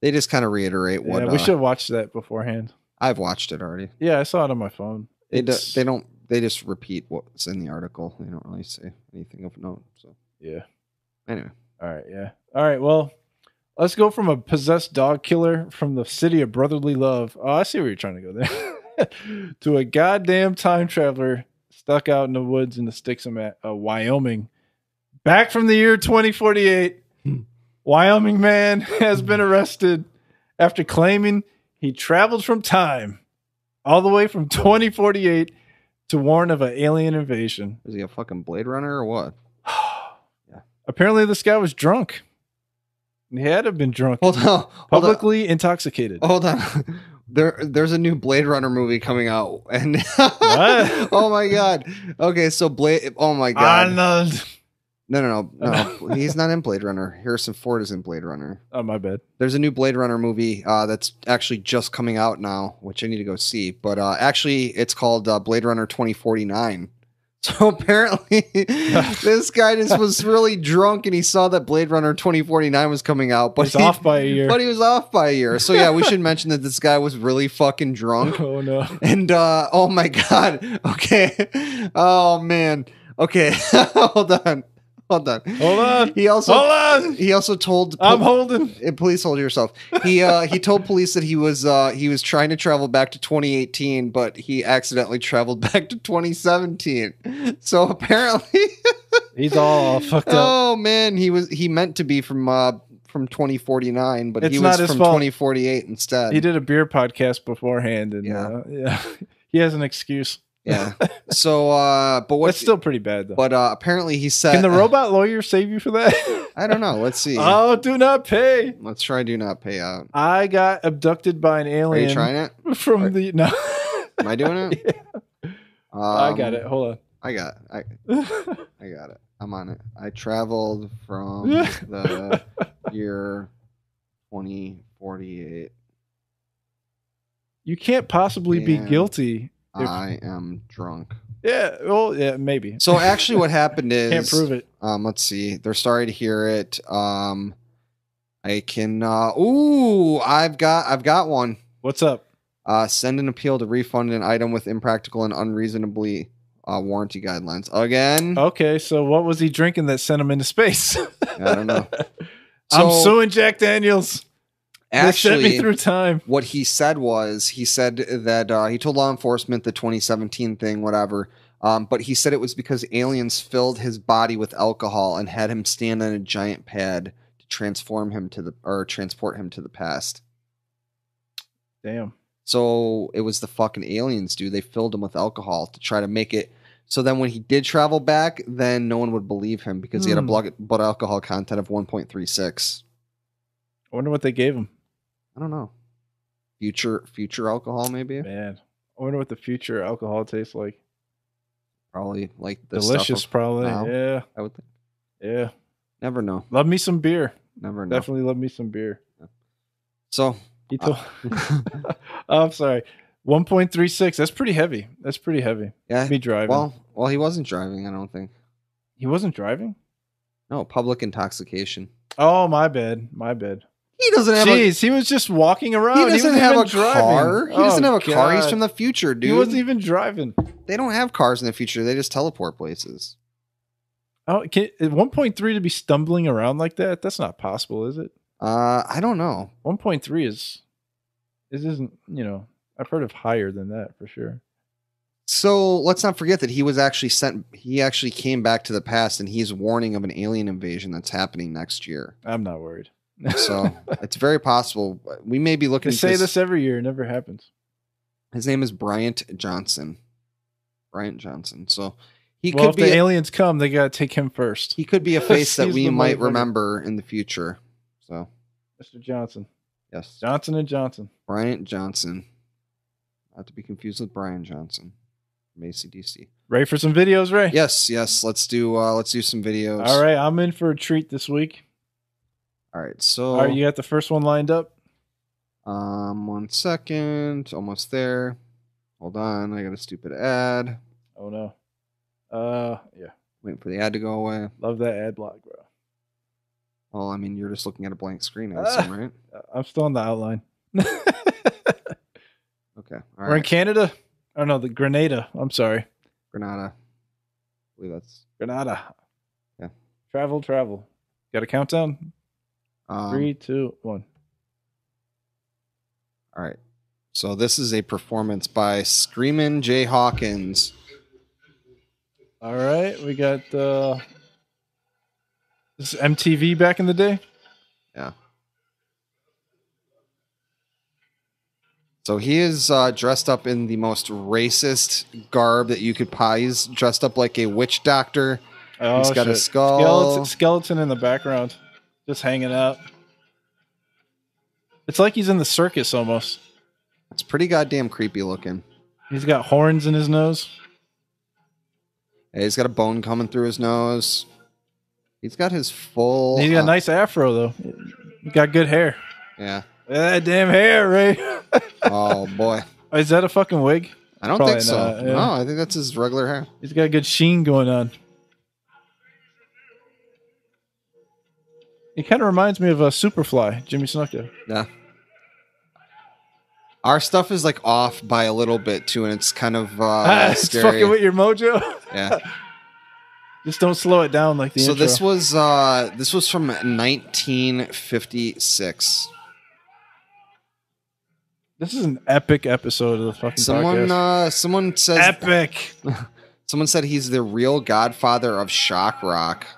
Speaker 2: They just kind of reiterate what
Speaker 1: yeah, we
Speaker 2: uh,
Speaker 1: should watch that beforehand.
Speaker 2: I've watched it already.
Speaker 1: Yeah, I saw it on my phone.
Speaker 2: They do, they don't they just repeat what's in the article. They don't really say anything of note. So
Speaker 1: Yeah.
Speaker 2: anyway,
Speaker 1: All right. Yeah. All right. Well, let's go from a possessed dog killer from the city of brotherly love. Oh, I see where you're trying to go there. to a goddamn time traveler stuck out in the woods in the sticks of uh, Wyoming. Back from the year 2048, Wyoming man has been arrested after claiming he traveled from time all the way from 2048 to warn of an alien invasion.
Speaker 2: is he a fucking Blade Runner or what? yeah.
Speaker 1: Apparently, this guy was drunk. He had to have been drunk.
Speaker 2: Hold on, hold on,
Speaker 1: publicly intoxicated.
Speaker 2: hold on. There, there's a new Blade Runner movie coming out, and
Speaker 1: What?
Speaker 2: oh my god. Okay, so Blade. Oh my god.
Speaker 1: Arnold.
Speaker 2: No, no, no, no. he's not in Blade Runner. Harrison Ford is in Blade Runner.
Speaker 1: Oh my bad.
Speaker 2: There's a new Blade Runner movie uh, that's actually just coming out now, which I need to go see. But uh, actually, it's called uh, Blade Runner 2049. So apparently, this guy just was really drunk and he saw that Blade Runner 2049 was coming out, but
Speaker 1: it's
Speaker 2: he,
Speaker 1: off by a year.
Speaker 2: but he was off by a year. So yeah, we should mention that this guy was really fucking drunk.
Speaker 1: oh no.
Speaker 2: And uh oh my god. Okay. Oh man. Okay. Hold on. Hold on.
Speaker 1: Hold on.
Speaker 2: He also
Speaker 1: Hold on.
Speaker 2: he also told
Speaker 1: I'm holding.
Speaker 2: Eh, please hold yourself. He uh he told police that he was uh he was trying to travel back to 2018, but he accidentally traveled back to 2017. So apparently
Speaker 1: He's all fucked up.
Speaker 2: Oh man, he was he meant to be from uh from 2049, but
Speaker 1: It's
Speaker 2: he
Speaker 1: not
Speaker 2: was from
Speaker 1: fault.
Speaker 2: 2048 instead.
Speaker 1: He did a beer podcast beforehand, and
Speaker 2: Yeah.
Speaker 1: uh, yeah, he has an excuse.
Speaker 2: Yeah. So uh but
Speaker 1: That's
Speaker 2: what's
Speaker 1: still pretty bad though.
Speaker 2: but uh apparently he said
Speaker 1: Can the robot lawyer save you for that?
Speaker 2: I don't know. Let's see.
Speaker 1: oh, do not pay.
Speaker 2: Let's try do not pay out.
Speaker 1: I got abducted by an alien.
Speaker 2: Are you trying it?
Speaker 1: from
Speaker 2: Are-
Speaker 1: the no.
Speaker 2: Am I doing it?
Speaker 1: I
Speaker 2: Um,
Speaker 1: got it. Hold on.
Speaker 2: I got I. I got it. I'm on it. I traveled from the year 2048.
Speaker 1: you can't possibly be guilty. If-
Speaker 2: I am drunk.
Speaker 1: Yeah. Well, yeah, maybe.
Speaker 2: So actually what happened is
Speaker 1: Can't prove it.
Speaker 2: Um, let's see. They're sorry to hear it. Um, I can. Uh, ooh, I've got. I've got one.
Speaker 1: What's up?
Speaker 2: Uh, send an appeal to refund an item with impractical and unreasonably uh, warranty guidelines. Again,
Speaker 1: Okay, so what was he drinking that sent him into space?
Speaker 2: I don't know.
Speaker 1: I'm suing Jack Daniels. They sent me
Speaker 2: Actually,
Speaker 1: through time.
Speaker 2: what he said was he said that uh, he told law enforcement the 2017 thing, whatever. Um, but he said it was because aliens filled his body with alcohol and had him stand on a giant pad to transform him to the or transport him to the past.
Speaker 1: Damn.
Speaker 2: So it was the fucking aliens, dude. They filled him with alcohol to try to make it. So then when he did travel back, then no one would believe him because he had a
Speaker 1: Hmm.
Speaker 2: blood, blood alcohol content of 1.36.
Speaker 1: I wonder what they gave him.
Speaker 2: I don't know. Future future alcohol maybe.
Speaker 1: Man, I wonder what the future alcohol tastes like.
Speaker 2: Probably like the
Speaker 1: Delicious,
Speaker 2: of-
Speaker 1: probably. Yeah,
Speaker 2: I would think.
Speaker 1: yeah.
Speaker 2: Never know.
Speaker 1: Love me some beer.
Speaker 2: Never know.
Speaker 1: Definitely love me some beer.
Speaker 2: So
Speaker 1: He uh, told. oh, I'm sorry. 1.36. That's pretty heavy. That's pretty heavy.
Speaker 2: yeah.
Speaker 1: Me driving.
Speaker 2: Well, well, he wasn't driving. I don't think.
Speaker 1: he wasn't driving.
Speaker 2: No, public intoxication.
Speaker 1: Oh, my bad. My bad.
Speaker 2: He doesn't have
Speaker 1: Jeez, he was just walking
Speaker 2: a.
Speaker 1: around.
Speaker 2: He doesn't
Speaker 1: wasn't
Speaker 2: have a
Speaker 1: driving.
Speaker 2: car. He doesn't
Speaker 1: Oh,
Speaker 2: have a car. He's from the future, dude.
Speaker 1: He wasn't even driving.
Speaker 2: They don't have cars in the future. They just teleport places.
Speaker 1: Oh, can, at 1.3 to be stumbling around like that? That's not possible, is it?
Speaker 2: Uh, I don't know.
Speaker 1: 1.3 is. This isn't, you know, I've heard of higher than that for sure.
Speaker 2: So let's not forget that he was actually sent. He actually came back to the past, and he's warning of an alien invasion that's happening next year.
Speaker 1: I'm not worried.
Speaker 2: So it's very possible we may be looking.
Speaker 1: they
Speaker 2: at
Speaker 1: say this every year, it never happens.
Speaker 2: His name is Bryant Johnson. Bryant Johnson. So he
Speaker 1: well,
Speaker 2: could
Speaker 1: if
Speaker 2: be.
Speaker 1: the
Speaker 2: a-
Speaker 1: aliens come, they gotta take him first.
Speaker 2: he could be a face that we might remember in the future. So
Speaker 1: Mr. Johnson,
Speaker 2: yes,
Speaker 1: Johnson and Johnson.
Speaker 2: Bryant Johnson. Not to be confused with Brian Johnson from AC/DC.
Speaker 1: Ready for some videos, Ray?
Speaker 2: Yes, yes. Let's do. uh Let's do some videos.
Speaker 1: All right, I'm in for a treat this week.
Speaker 2: All right. So.
Speaker 1: All right, you got the first one lined up.
Speaker 2: Um, one second. Almost there. Hold on. I got a stupid ad.
Speaker 1: Oh no. Uh, yeah,
Speaker 2: Waiting for the ad to go away.
Speaker 1: love that ad block, bro.
Speaker 2: Well, I mean, you're just looking at a blank screen, I
Speaker 1: Ah.
Speaker 2: assume, right?
Speaker 1: Uh, I'm still on the outline.
Speaker 2: Okay. All
Speaker 1: We're in. Canada. Oh no, the Grenada. I'm sorry,
Speaker 2: Granada. I believe that's.
Speaker 1: Grenada.
Speaker 2: Yeah.
Speaker 1: Travel, travel. Got a countdown?
Speaker 2: Um,
Speaker 1: Three, two, one.
Speaker 2: All right. So this is a performance by Screamin' Jay Hawkins.
Speaker 1: All right, we got uh, this is MTV back in the day.
Speaker 2: Yeah. So he is uh, dressed up in the most racist garb that you could buy. He's dressed up like a witch doctor.
Speaker 1: Oh,
Speaker 2: He's got a
Speaker 1: shit.
Speaker 2: skull.
Speaker 1: Skeleton, skeleton in the background, just hanging out. It's like he's in the circus almost.
Speaker 2: It's pretty goddamn creepy looking.
Speaker 1: He's got horns in his nose.
Speaker 2: Yeah, he's got a bone coming through his nose. He's got his full.
Speaker 1: He's got a
Speaker 2: uh,
Speaker 1: nice afro though. He got good hair.
Speaker 2: Yeah.
Speaker 1: That damn hair, Ray.
Speaker 2: Oh boy.
Speaker 1: Is that a fucking wig?
Speaker 2: I don't
Speaker 1: Probably
Speaker 2: think so.
Speaker 1: not, yeah.
Speaker 2: No, I think that's his regular hair.
Speaker 1: He's got a good sheen going on. He kind of reminds me of a Superfly, Jimmy Snuka.
Speaker 2: Yeah. Our stuff is like off by a little bit too, and it's kind of uh,
Speaker 1: Ah, it's fucking with your mojo.
Speaker 2: yeah.
Speaker 1: Just don't slow it down like the
Speaker 2: So
Speaker 1: intro.
Speaker 2: this was uh this was from 1956.
Speaker 1: This is an epic episode of the fucking
Speaker 2: Someone
Speaker 1: podcast.
Speaker 2: uh someone says
Speaker 1: epic.
Speaker 2: someone said he's the real godfather of shock rock.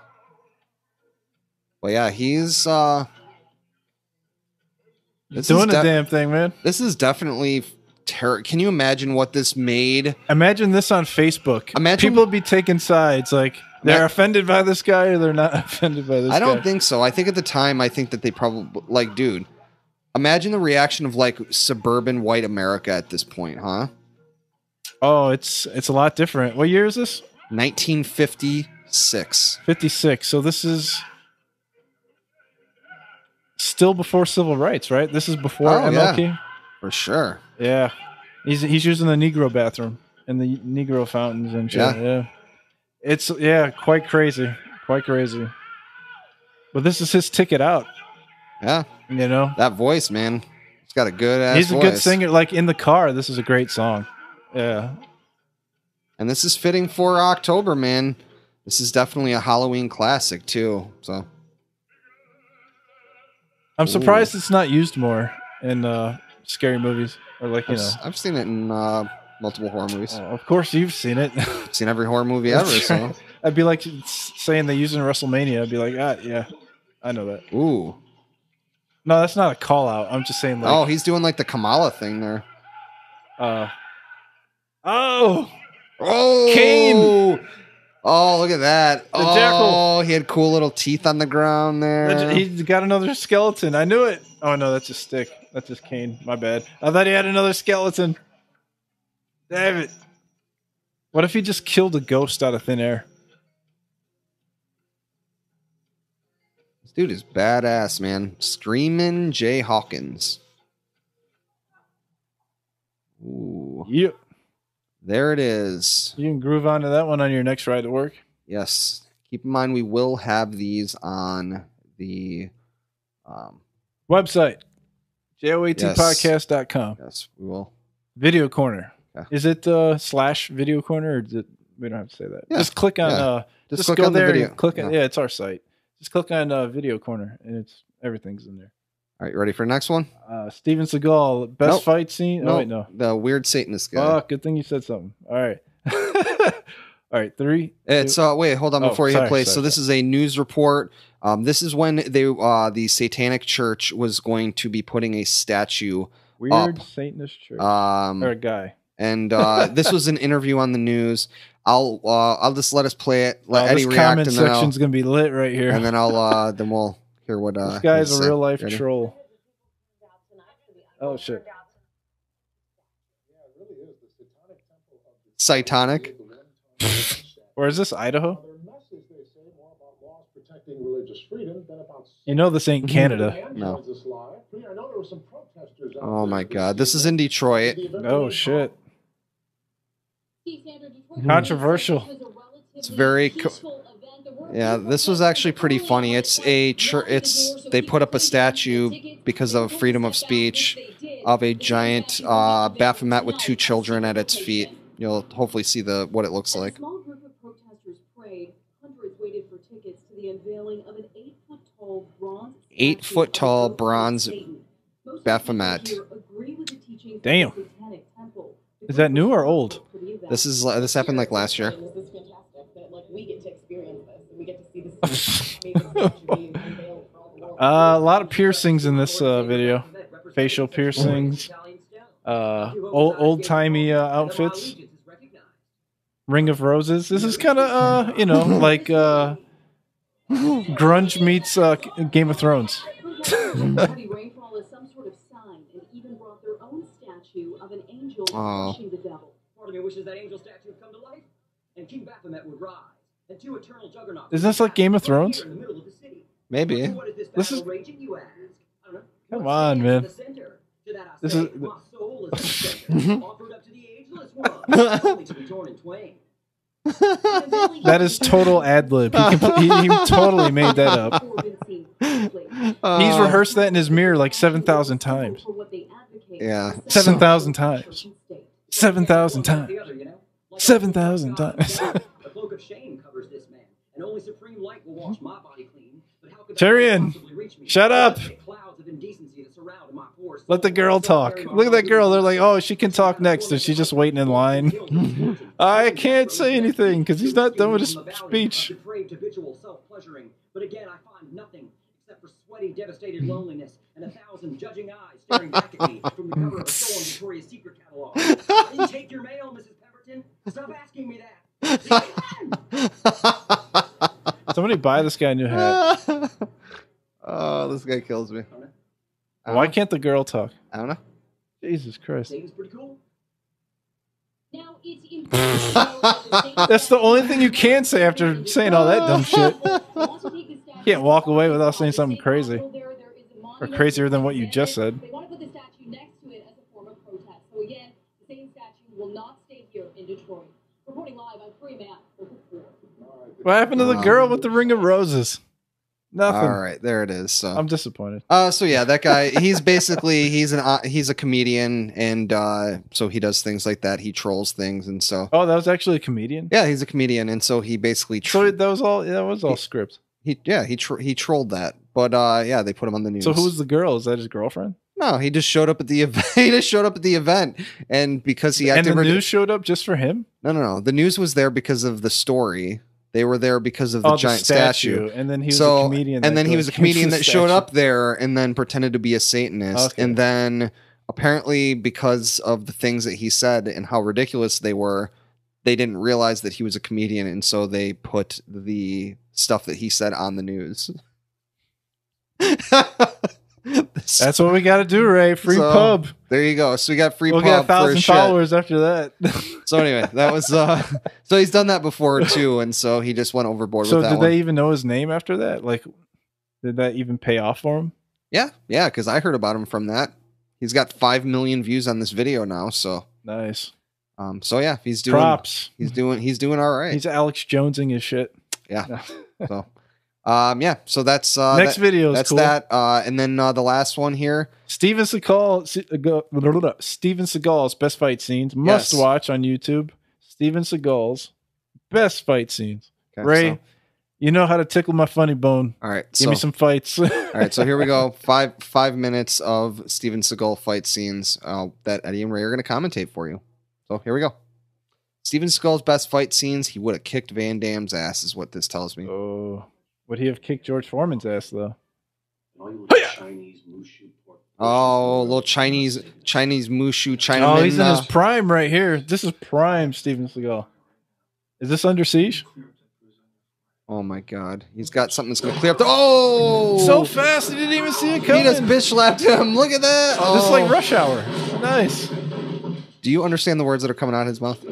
Speaker 2: Well, yeah, he's uh
Speaker 1: Doing a
Speaker 2: de-
Speaker 1: damn thing, man.
Speaker 2: this is definitely terror. Can you imagine what this made?
Speaker 1: Imagine this on Facebook.
Speaker 2: Imagine-
Speaker 1: people be taking sides. Like they're offended by this guy or they're not offended by this
Speaker 2: I don't
Speaker 1: guy.
Speaker 2: think so. I think at the time, I think that they probably like, dude. Imagine the reaction of like suburban white America at this point, huh?
Speaker 1: oh, it's it's a lot different. What year is this?
Speaker 2: 1956.
Speaker 1: 56. So this is still before civil rights, right? This is before
Speaker 2: Oh, yeah.
Speaker 1: MLK.
Speaker 2: For sure.
Speaker 1: Yeah. He's he's using the Negro bathroom and the Negro fountains and shit.
Speaker 2: Yeah.
Speaker 1: Yeah. It's yeah, quite crazy. Quite crazy. But this is his ticket out,
Speaker 2: Yeah.
Speaker 1: you know.
Speaker 2: That voice, man. He's got a good ass
Speaker 1: He's a
Speaker 2: voice.
Speaker 1: good singer. Like in the car, this is a great song. Yeah.
Speaker 2: And this is fitting for October, man. This is definitely a Halloween classic, too. So,
Speaker 1: I'm surprised it's not used more in uh scary movies. Or like, you
Speaker 2: I've,
Speaker 1: know.
Speaker 2: I've seen it in uh, multiple horror movies.
Speaker 1: Oh, of course you've seen it.
Speaker 2: I've seen every horror movie ever, so.
Speaker 1: I'd be like saying they use it in WrestleMania. I'd be like, ah, yeah, I know that.
Speaker 2: Ooh.
Speaker 1: No, that's not a call out. I'm just saying like,
Speaker 2: oh, he's doing like the Kamala thing there.
Speaker 1: uh, oh,
Speaker 2: Oh,
Speaker 1: Kane!
Speaker 2: Oh, look at that.
Speaker 1: The
Speaker 2: oh,
Speaker 1: jackal.
Speaker 2: he had cool little teeth on the ground there.
Speaker 1: he's got another skeleton. I knew it. Oh no, that's a stick. That's just cane. My bad. I thought he had another skeleton. Damn it. What if he just killed a ghost out of thin air?
Speaker 2: This dude is badass, man. Screaming Jay Hawkins. Ooh,
Speaker 1: You
Speaker 2: there it is.
Speaker 1: you can groove onto that one on your next ride to work.
Speaker 2: Yes. Keep in mind, we will have these on the. Um,
Speaker 1: Website joatpodcast.com.
Speaker 2: yes, we will.
Speaker 1: Video corner.
Speaker 2: Yeah.
Speaker 1: Is it uh slash video corner or it we don't have to say that.
Speaker 2: Yeah,
Speaker 1: Just click on
Speaker 2: yeah.
Speaker 1: uh
Speaker 2: Just,
Speaker 1: just,
Speaker 2: click
Speaker 1: go
Speaker 2: on the
Speaker 1: there
Speaker 2: video.
Speaker 1: click on
Speaker 2: Yeah.
Speaker 1: yeah, it's our site. Just click on uh video corner and it's everything's in there.
Speaker 2: All right, you ready for the next one?
Speaker 1: Uh Steven Seagal, best
Speaker 2: Nope.
Speaker 1: fight scene.
Speaker 2: No,
Speaker 1: Oh wait, no.
Speaker 2: the weird Satanist guy.
Speaker 1: Oh, good thing you said something. All right. All right, three.
Speaker 2: It's uh wait, hold on
Speaker 1: Oh,
Speaker 2: before you hit play.
Speaker 1: sorry,
Speaker 2: so this is a news report. Um, this is when they uh the Satanic Church was going to be putting a statue.
Speaker 1: weird
Speaker 2: up.
Speaker 1: Satanist church.
Speaker 2: Um,
Speaker 1: or a guy.
Speaker 2: and uh, this was an interview on the news. I'll uh, I'll just let us play it. Let
Speaker 1: Oh,
Speaker 2: Eddie
Speaker 1: this
Speaker 2: react,
Speaker 1: comment
Speaker 2: and then I'll
Speaker 1: section's gonna be lit right here.
Speaker 2: and then I'll uh then we'll hear what uh
Speaker 1: this guy's
Speaker 2: he has to
Speaker 1: a real life
Speaker 2: Ready?
Speaker 1: troll. Oh shit.
Speaker 2: Satanic.
Speaker 1: Or is this Idaho? You
Speaker 5: You
Speaker 1: know this ain't Canada.
Speaker 2: No. Oh my God, this is in Detroit.
Speaker 1: Oh shit. Controversial.
Speaker 2: It's very co- Yeah, this was actually pretty funny. It's a chur- it's they put up a statue because of freedom of speech of a giant uh, Baphomet with two children at its feet. You'll hopefully see the what it looks
Speaker 5: As a
Speaker 2: like.
Speaker 5: small group of protesters prayed, hundreds waited for tickets to the unveiling of an eight-foot-tall bronze.
Speaker 2: Eight foot tall bronze
Speaker 5: Satan. Most of the
Speaker 2: Baphomet.
Speaker 5: people here agree with the teachings of
Speaker 1: Damn.
Speaker 5: the Satanic Temple.
Speaker 1: Is that new or old?
Speaker 2: This is this happened like last year.
Speaker 6: This is fantastic that like we get to experience this and we get to see this amazing statue being unveiled for all the world.
Speaker 1: Uh, a lot of piercings in this uh, video. Facial piercings. Uh, old old timey uh, outfits. Ring of Roses. This is kind of uh, you know, like uh, grunge meets uh, Game of Thrones.
Speaker 5: Heavy rainfall is
Speaker 1: this like Game of Thrones?
Speaker 2: Maybe.
Speaker 7: This
Speaker 1: is. Come on, man. This is. that is total ad lib. He, he, he, totally made that up. He's rehearsed that in his mirror like 7,000 times.
Speaker 2: Yeah.
Speaker 1: 7,000 times. 7,000 times. 7,000 times.
Speaker 7: 7, shame covers this man, and only supreme light will wash my body clean. But how could
Speaker 1: Tyrion,
Speaker 7: possibly reach me?
Speaker 1: shut up.
Speaker 7: Clouds of indecency that surround my pores.
Speaker 1: Let the girl talk. Look at that girl. They're like, oh, she can talk next. And she's just waiting in line. I can't say anything because he's not done with his speech.
Speaker 7: Depraved habitual self-pleasuring, but again I find nothing except for sweaty, devastated loneliness and a thousand judging eyes staring back at me from the cover of a stolen Victoria's Secret catalog. I didn't take your mail, Mrs. Pemberton. Stop asking me that.
Speaker 1: Somebody buy this guy a new hat.
Speaker 2: oh, this guy kills me.
Speaker 1: Why can't the girl talk?
Speaker 2: I don't know.
Speaker 1: Jesus Christ.
Speaker 7: Cool.
Speaker 5: Now it's important.
Speaker 1: That's the only thing you can say after saying all that dumb shit. You Can't walk away without saying something crazy. Or crazier than what you just said.
Speaker 5: They want to put the statue next to it as a form of protest. So again, the same statue will not stay here in Detroit. Reporting live, I'm Free Matt, Local 4.
Speaker 1: What happened to the girl with the ring of roses? Nothing.
Speaker 2: All right, there it is. So
Speaker 1: I'm disappointed.
Speaker 2: Uh, so yeah, that guy. He's basically he's an uh, he's a comedian, and uh, so he does things like that. He trolls things, and so
Speaker 1: Oh, that was actually a comedian.
Speaker 2: yeah, he's a comedian, and so he basically tr-
Speaker 1: So that was all. That was all script.
Speaker 2: he yeah he tr- he trolled that. But uh, yeah, they put him on the news.
Speaker 1: So who was the girl? Is that his girlfriend?
Speaker 2: no? He just showed up at the event. he just showed up at the event, and because he
Speaker 1: And
Speaker 2: acted
Speaker 1: the news showed up just for him.
Speaker 2: no no no the news was there because of the story. They were there because of the
Speaker 1: oh,
Speaker 2: giant statue.
Speaker 1: And then he was
Speaker 2: so,
Speaker 1: a comedian.
Speaker 2: and then he was a comedian
Speaker 1: the
Speaker 2: that showed up there and then pretended to be a Satanist.
Speaker 1: Okay.
Speaker 2: And then apparently, because of the things that he said and how ridiculous they were, they didn't realize that he was a comedian, and so they put the stuff that he said on the news.
Speaker 1: That's what we got to do, Ray. Free
Speaker 2: So,
Speaker 1: pub.
Speaker 2: there you go. So we got free
Speaker 1: We'll
Speaker 2: pub
Speaker 1: get a thousand
Speaker 2: his shit.
Speaker 1: followers after that.
Speaker 2: So anyway, that was uh so he's done that before too, and so he just went overboard
Speaker 1: so
Speaker 2: with that
Speaker 1: did
Speaker 2: one.
Speaker 1: they even know his name after that? Like, did that even pay off for him?
Speaker 2: Yeah, yeah, because I heard about him from that. He's got five million views on this video now, so
Speaker 1: Nice.
Speaker 2: um, so yeah, he's doing
Speaker 1: Props.
Speaker 2: he's doing he's doing all right.
Speaker 1: He's Alex Jonesing his shit.
Speaker 2: Yeah. so um, yeah, so that's uh,
Speaker 1: Next
Speaker 2: that-
Speaker 1: video is
Speaker 2: That's
Speaker 1: cool.
Speaker 2: that, uh, and then uh, the last one here.
Speaker 1: Steven Seagal, Se- uh. Steven Seagal's best fight scenes must
Speaker 2: Yes.
Speaker 1: watch on YouTube. Steven Seagal's best fight scenes.
Speaker 2: Okay,
Speaker 1: Ray,
Speaker 2: so-
Speaker 1: you know how to tickle my funny bone.
Speaker 2: all right,
Speaker 1: Give
Speaker 2: so
Speaker 1: me some fights.
Speaker 2: all right, so here we go. Five five minutes of Steven Seagal fight scenes uh, that Eddie and Ray are going to commentate for you. So here we go. Steven Seagal's best fight scenes. He would have kicked Van Damme's ass, is what this tells me.
Speaker 1: oh, would he have kicked George Foreman's ass though?
Speaker 2: Oh, little Chinese Chinese Mushu Chinaman.
Speaker 1: Oh, he's in
Speaker 2: uh,
Speaker 1: his prime right here. This is prime Steven Seagal. Is this under siege?
Speaker 2: oh my god, he's got something that's going to clear up. The, oh,
Speaker 1: So fast, he didn't even see it coming.
Speaker 2: he just bitch slapped him. Look at that. Oh.
Speaker 1: This is like rush hour. Nice.
Speaker 2: Do you understand the words that are coming out of his mouth?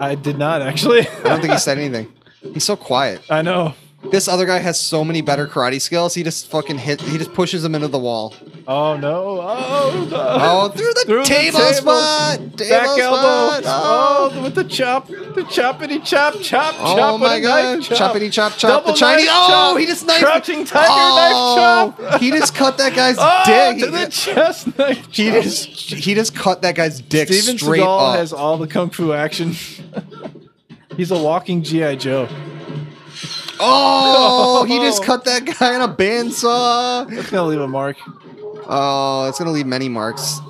Speaker 1: I did not actually.
Speaker 2: I don't think he said anything. He's so quiet.
Speaker 1: I know.
Speaker 2: This other guy has so many better karate skills. He just fucking hit. He just pushes him into the wall.
Speaker 1: Oh no! Oh, no.
Speaker 2: Oh, through the
Speaker 1: Through the
Speaker 2: table,
Speaker 1: table.
Speaker 2: spot. Table
Speaker 1: Back
Speaker 2: spot.
Speaker 1: elbow.
Speaker 2: Oh,
Speaker 1: Oh, with the chop, the choppity chop, chop,
Speaker 2: Oh
Speaker 1: chop.
Speaker 2: my
Speaker 1: with a knife
Speaker 2: god!
Speaker 1: chop.
Speaker 2: Choppity chop chop.
Speaker 1: Double
Speaker 2: the Chinese.
Speaker 1: knife
Speaker 2: Oh, he just knifed.
Speaker 1: Crouching tiger
Speaker 2: oh,
Speaker 1: knife chop.
Speaker 2: he just cut that guy's
Speaker 1: Oh,
Speaker 2: dick.
Speaker 1: to the chest knife.
Speaker 2: He
Speaker 1: chop.
Speaker 2: just he just cut that guy's dick
Speaker 1: Steven
Speaker 2: straight
Speaker 1: Seagal
Speaker 2: up.
Speaker 1: has all the kung fu action. He's a walking GI Joe.
Speaker 2: Oh, he just cut that guy on a bandsaw.
Speaker 1: It's gonna leave a mark.
Speaker 2: Oh, it's gonna leave many marks.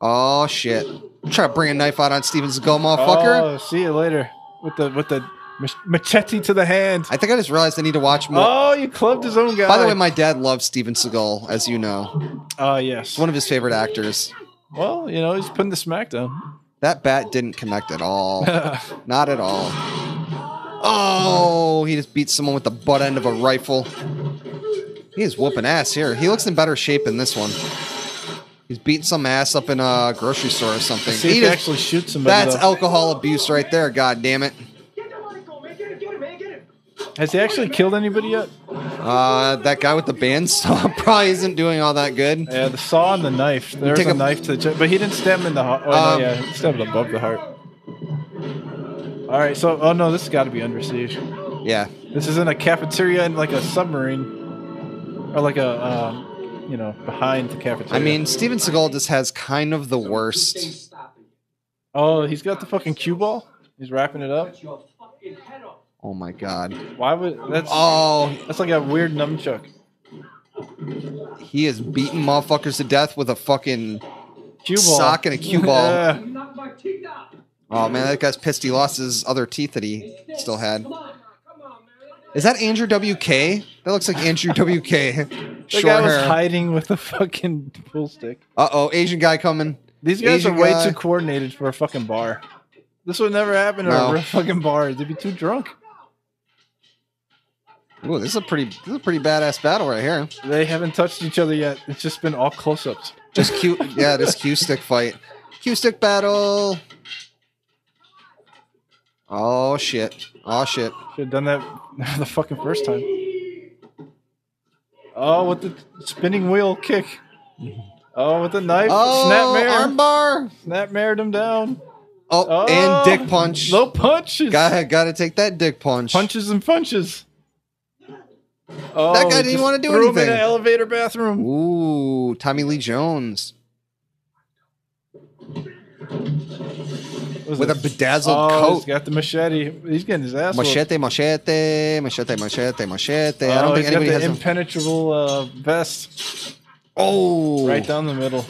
Speaker 2: Oh shit! Try to bring a knife out on Steven Seagal, motherfucker.
Speaker 1: Oh, see you later with the with the mach- machete to the hand.
Speaker 2: I think I just realized I need to watch more.
Speaker 1: Oh, you clubbed his own guy.
Speaker 2: By the way, my dad loves Steven Seagal, as you know.
Speaker 1: Oh yes.
Speaker 2: One of his favorite actors.
Speaker 1: Well, you know he's putting the smackdown.
Speaker 2: That bat didn't connect at all. Not at all. Oh, he just beat someone with the butt end of a rifle. He is whooping ass here. He looks in better shape in this one. He's beating some ass up in a grocery store or something.
Speaker 1: See
Speaker 2: He just-
Speaker 1: actually shoots somebody.
Speaker 2: that's
Speaker 1: though.
Speaker 2: alcohol abuse right there. God damn it.
Speaker 1: Has he actually killed anybody yet?
Speaker 2: Uh, that guy with the bandsaw probably isn't doing all that good.
Speaker 1: Yeah, the saw and the knife. There's a,
Speaker 2: a-
Speaker 1: knife to the chest, but he didn't stab him in the heart. Oh,
Speaker 2: Um,
Speaker 1: no, yeah, he stabbed above the heart. All right, so oh no, this has got to be under siege.
Speaker 2: Yeah.
Speaker 1: This isn't a cafeteria in like a submarine, or like a, um, you know, behind the cafeteria.
Speaker 2: I mean, Steven Seagal just has kind of the worst.
Speaker 1: oh, he's got the fucking cue ball. He's wrapping it up.
Speaker 2: Oh my god.
Speaker 1: Why would that's?
Speaker 2: Oh,
Speaker 1: that's like a weird nunchuck.
Speaker 2: he is beating motherfuckers to death with a fucking
Speaker 1: Cue ball.
Speaker 2: sock and a cue ball.
Speaker 1: Yeah.
Speaker 2: Oh man, that guy's pissed. He lost his other teeth that he still had. Is that Andrew WK? That looks like Andrew WK.
Speaker 1: The guy was
Speaker 2: hair.
Speaker 1: hiding with a fucking pool stick.
Speaker 2: Uh oh, Asian guy coming.
Speaker 1: These guys
Speaker 2: Asian
Speaker 1: are way
Speaker 2: guy.
Speaker 1: too coordinated for a fucking bar. This would never happen at a real fucking bar. They'd be too drunk.
Speaker 2: Ooh, this is a pretty, this is a pretty badass battle right here.
Speaker 1: They haven't touched each other yet. It's just been all close-ups.
Speaker 2: Just cute, yeah, this cue stick fight, cue stick battle. Oh shit! Oh shit!
Speaker 1: Should have done that the fucking first time. Oh, with the spinning wheel kick. Oh, with the knife.
Speaker 2: Oh,
Speaker 1: Snapmare.
Speaker 2: armbar.
Speaker 1: Snapmared him down.
Speaker 2: Oh,
Speaker 1: Oh,
Speaker 2: and dick punch.
Speaker 1: No punches.
Speaker 2: Gotta, gotta take that dick punch.
Speaker 1: Punches and punches. Oh,
Speaker 2: That guy
Speaker 1: oh,
Speaker 2: didn't wanna do
Speaker 1: threw him in
Speaker 2: anything.
Speaker 1: an elevator bathroom.
Speaker 2: Ooh, Tommy Lee Jones with a bedazzled
Speaker 1: oh, he's got the machete. He's getting his ass. whooped.
Speaker 2: Machete, machete, machete, machete, machete. I
Speaker 1: Oh,
Speaker 2: don't think
Speaker 1: he's got
Speaker 2: anybody
Speaker 1: the
Speaker 2: has. a-
Speaker 1: impenetrable uh, vest
Speaker 2: Oh,
Speaker 1: right down the middle.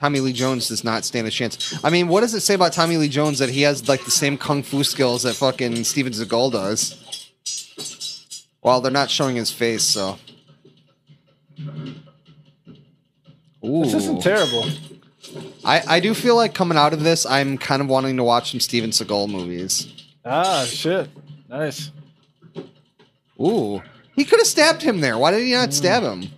Speaker 2: Tommy Lee Jones does not stand a chance. I mean, what does it say about Tommy Lee Jones that he has like the same kung fu skills that fucking Steven Seagal does? Well, they're not showing his face, so. Ooh.
Speaker 1: This isn't terrible.
Speaker 2: I, I do feel like coming out of this, I'm kind of wanting to watch some Steven Seagal movies.
Speaker 1: Ah, shit. Nice.
Speaker 2: Ooh. He could have stabbed him there. Why did he not stab him?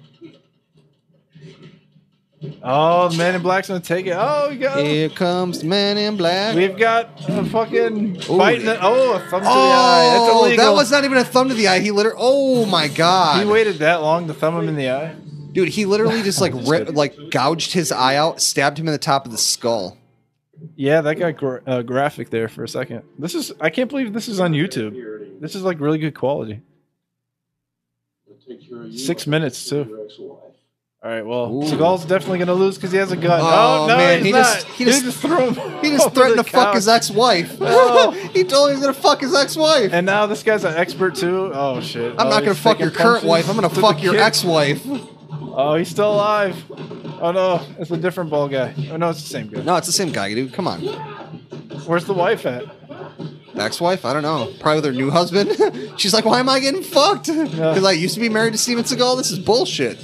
Speaker 1: Oh, the man in black's gonna take it. Oh, we got.
Speaker 2: Here comes man in black.
Speaker 1: We've got a fucking fight. In the, oh, a thumb to the eye. That's
Speaker 2: Oh,
Speaker 1: illegal.
Speaker 2: that was not even a thumb to the eye. He literally. Oh my god.
Speaker 1: He waited that long to thumb him in the eye.
Speaker 2: Dude, he literally just like
Speaker 1: Just
Speaker 2: rip, like gouged his eye out, stabbed him in the top of the skull.
Speaker 1: Yeah, that got gra- uh, graphic there for a second. This is. I can't believe this is on YouTube. This is like really good quality. Six minutes too. All right. Well,
Speaker 2: Ooh.
Speaker 1: Seagal's definitely gonna lose because he has a gun.
Speaker 2: Oh,
Speaker 1: Oh, no,
Speaker 2: man, he just- he just-
Speaker 1: just threw him.
Speaker 2: He just threatened to fuck his ex-wife.
Speaker 1: Oh.
Speaker 2: he told me he's gonna fuck his ex-wife.
Speaker 1: And now this guy's an expert too. Oh shit!
Speaker 2: I'm
Speaker 1: Oh,
Speaker 2: not gonna fuck
Speaker 1: taking
Speaker 2: your current wife. I'm gonna fuck your
Speaker 1: kick.
Speaker 2: ex-wife.
Speaker 1: Oh, he's still alive. Oh no, it's a different ball guy. Oh no, it's the same guy.
Speaker 2: No, it's the same guy, dude. Come on.
Speaker 1: Where's the wife at?
Speaker 2: Ex-wife? I don't know. Probably with her new husband. She's like, why am I getting fucked? Because I used to be married to Steven Seagal. This is bullshit.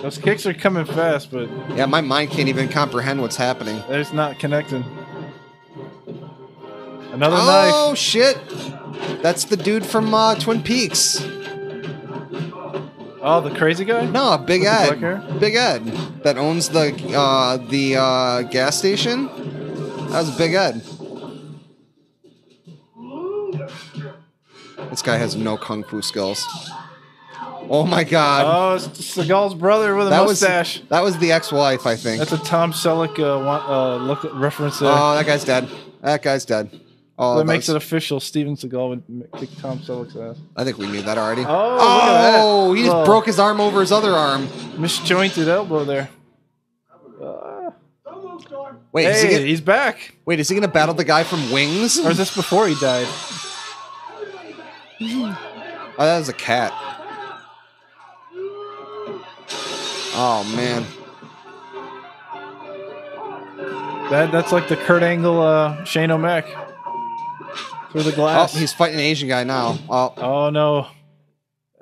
Speaker 1: Those kicks are coming fast, but
Speaker 2: Yeah, my mind can't even comprehend what's happening.
Speaker 1: it's not connecting. Another knife!
Speaker 2: oh
Speaker 1: knife.
Speaker 2: shit! That's the dude from uh, Twin Peaks.
Speaker 1: Oh, the crazy guy.
Speaker 2: No, Big
Speaker 1: With the
Speaker 2: Ed.
Speaker 1: black hair?
Speaker 2: Big Ed that owns the uh, the uh, gas station. That was Big Ed. This guy has no kung fu skills. Oh my god.
Speaker 1: Oh, it's Seagal's brother with a
Speaker 2: that
Speaker 1: mustache.
Speaker 2: was that was the ex-wife, I think.
Speaker 1: That's a Tom Selleck uh, wa- uh, look reference there.
Speaker 2: oh, that guy's dead. That guy's dead. Oh,
Speaker 1: that makes it official. Steven Seagal would kick Tom Selleck's ass.
Speaker 2: I think we knew that already.
Speaker 1: Oh, look at that.
Speaker 2: Oh, he just
Speaker 1: Oh.
Speaker 2: broke his arm over his other arm.
Speaker 1: Misjointed elbow there. Uh,
Speaker 2: Wait, is he gonna,
Speaker 1: he's back.
Speaker 2: wait, is he gonna battle the guy from Wings?
Speaker 1: Or is this before he died?
Speaker 2: Oh, that was a cat. Oh man.
Speaker 1: That that's like the Kurt Angle, uh, Shane O'Mac through the glass.
Speaker 2: Oh, he's fighting an Asian guy now. Oh,
Speaker 1: Oh no,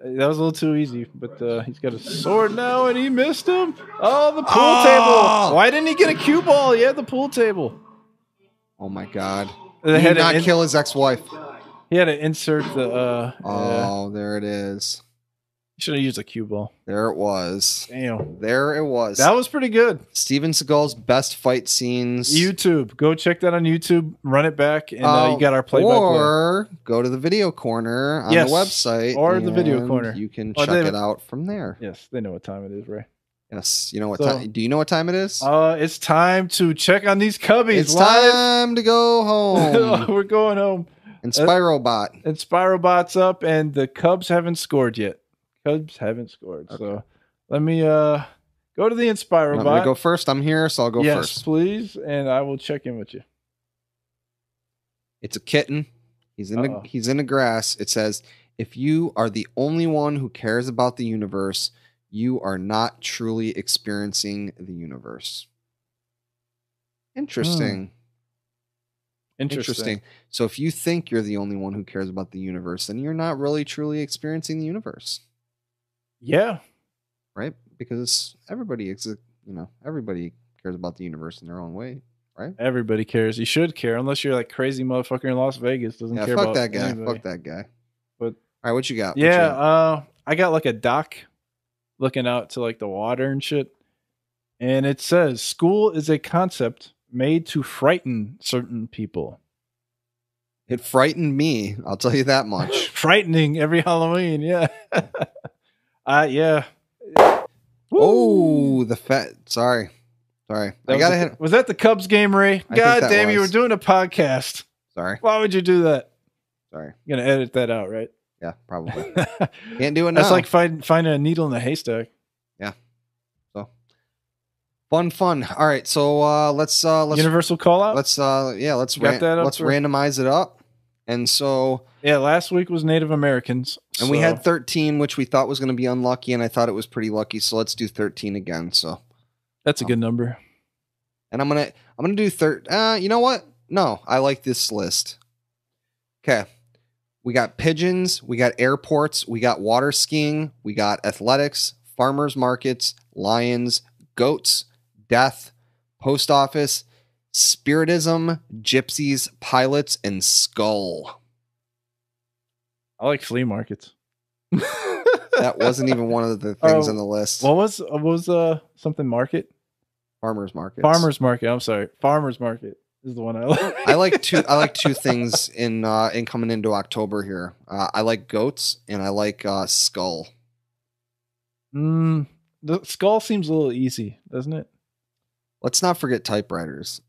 Speaker 1: that was a little too easy. But uh, he's got a sword now, and he missed him. Oh, the pool
Speaker 2: Oh!
Speaker 1: table. Why didn't he get a cue ball? He had the pool table.
Speaker 2: oh my God.
Speaker 1: They
Speaker 2: He
Speaker 1: had
Speaker 2: did
Speaker 1: to
Speaker 2: not
Speaker 1: in-
Speaker 2: kill his ex-wife.
Speaker 1: He had to insert the. Uh, yeah.
Speaker 2: Oh, there it is.
Speaker 1: Should have used a cue ball.
Speaker 2: There it was.
Speaker 1: Damn.
Speaker 2: There it was.
Speaker 1: That was pretty good.
Speaker 2: Steven Seagal's best fight scenes.
Speaker 1: YouTube. Go check that on YouTube. Run it back, and uh,
Speaker 2: Oh,
Speaker 1: you got our play by play.
Speaker 2: Or go to the video corner on
Speaker 1: Yes,
Speaker 2: the website.
Speaker 1: or the video corner.
Speaker 2: You can
Speaker 1: Oh,
Speaker 2: check it out from there.
Speaker 1: Yes, they know what time it is, Ray.
Speaker 2: Yes. You know what
Speaker 1: So-
Speaker 2: time? Do you know what time it is?
Speaker 1: Uh, it's time to check on these cubbies.
Speaker 2: it's
Speaker 1: live.
Speaker 2: time to go home.
Speaker 1: We're going home.
Speaker 2: and Spyrobot.
Speaker 1: And Spirobot's up, and the Cubs haven't scored yet. Cubs haven't scored. So let me uh go to the
Speaker 2: I'm
Speaker 1: Inspirobot.
Speaker 2: gonna go first. I'm here, so I'll go
Speaker 1: yes,
Speaker 2: first.
Speaker 1: please, and I will check in with you.
Speaker 2: It's a kitten. He's in the
Speaker 1: Uh-oh.
Speaker 2: he's in the grass. It says, "If you are the only one who cares about the universe, you are not truly experiencing the universe." Interesting.
Speaker 1: Interesting.
Speaker 2: Interesting. So if you think you're the only one who cares about the universe, then you're not really truly experiencing the universe,
Speaker 1: Yeah.
Speaker 2: right? Because everybody you know, everybody cares about the universe in their own way, right?
Speaker 1: Everybody cares. You should care, unless you're like crazy motherfucker in Las Vegas doesn't
Speaker 2: Yeah,
Speaker 1: care
Speaker 2: fuck
Speaker 1: about
Speaker 2: that guy.
Speaker 1: anybody.
Speaker 2: Fuck that guy.
Speaker 1: But-
Speaker 2: all right, what you got?
Speaker 1: Yeah,
Speaker 2: you got?
Speaker 1: uh, I got like a dock looking out to like the water and shit. And it says school is a concept made to frighten certain people.
Speaker 2: it frightened me. I'll tell you that much.
Speaker 1: Frightening every Halloween, yeah. uh yeah.
Speaker 2: Oh, the fat. Sorry, sorry.
Speaker 1: That
Speaker 2: I gotta hit.
Speaker 1: Was that the Cubs game, Ray?
Speaker 2: think
Speaker 1: God damn, you were doing a podcast.
Speaker 2: Sorry,
Speaker 1: Why would you do that?
Speaker 2: sorry.
Speaker 1: You're gonna edit that out, right?
Speaker 2: Yeah, probably. Can't do it now.
Speaker 1: That's like find, finding a needle in a haystack. Yeah.
Speaker 2: So fun, fun. All right, so uh, let's uh, let's
Speaker 1: Universal call out.
Speaker 2: let's uh, yeah, let's
Speaker 1: You got
Speaker 2: ran-
Speaker 1: that up
Speaker 2: let's randomize it up. And so,
Speaker 1: yeah, last week was Native Americans,
Speaker 2: and we had 13, which we thought was going to be unlucky, and I thought it was pretty lucky. So let's do 13 again. So,
Speaker 1: that's a good number.
Speaker 2: and I'm gonna I'm gonna do third. Uh, you know what? No, I like this list. Okay, we got pigeons, we got airports, we got water skiing, we got athletics, farmers markets, lions, goats, death, post office, spiritism, gypsies, pilots, and skull.
Speaker 1: I like flea markets.
Speaker 2: That wasn't even one of the things
Speaker 1: Oh,
Speaker 2: on the list.
Speaker 1: What was what was uh something market?
Speaker 2: farmers market.
Speaker 1: Farmers market. I'm sorry, farmers market is the one I like.
Speaker 2: I like two. I like two things in uh, in coming into October here. Uh, I like goats and I like uh, skull.
Speaker 1: Mm, the skull seems a little easy, doesn't it?
Speaker 2: Let's not forget typewriters.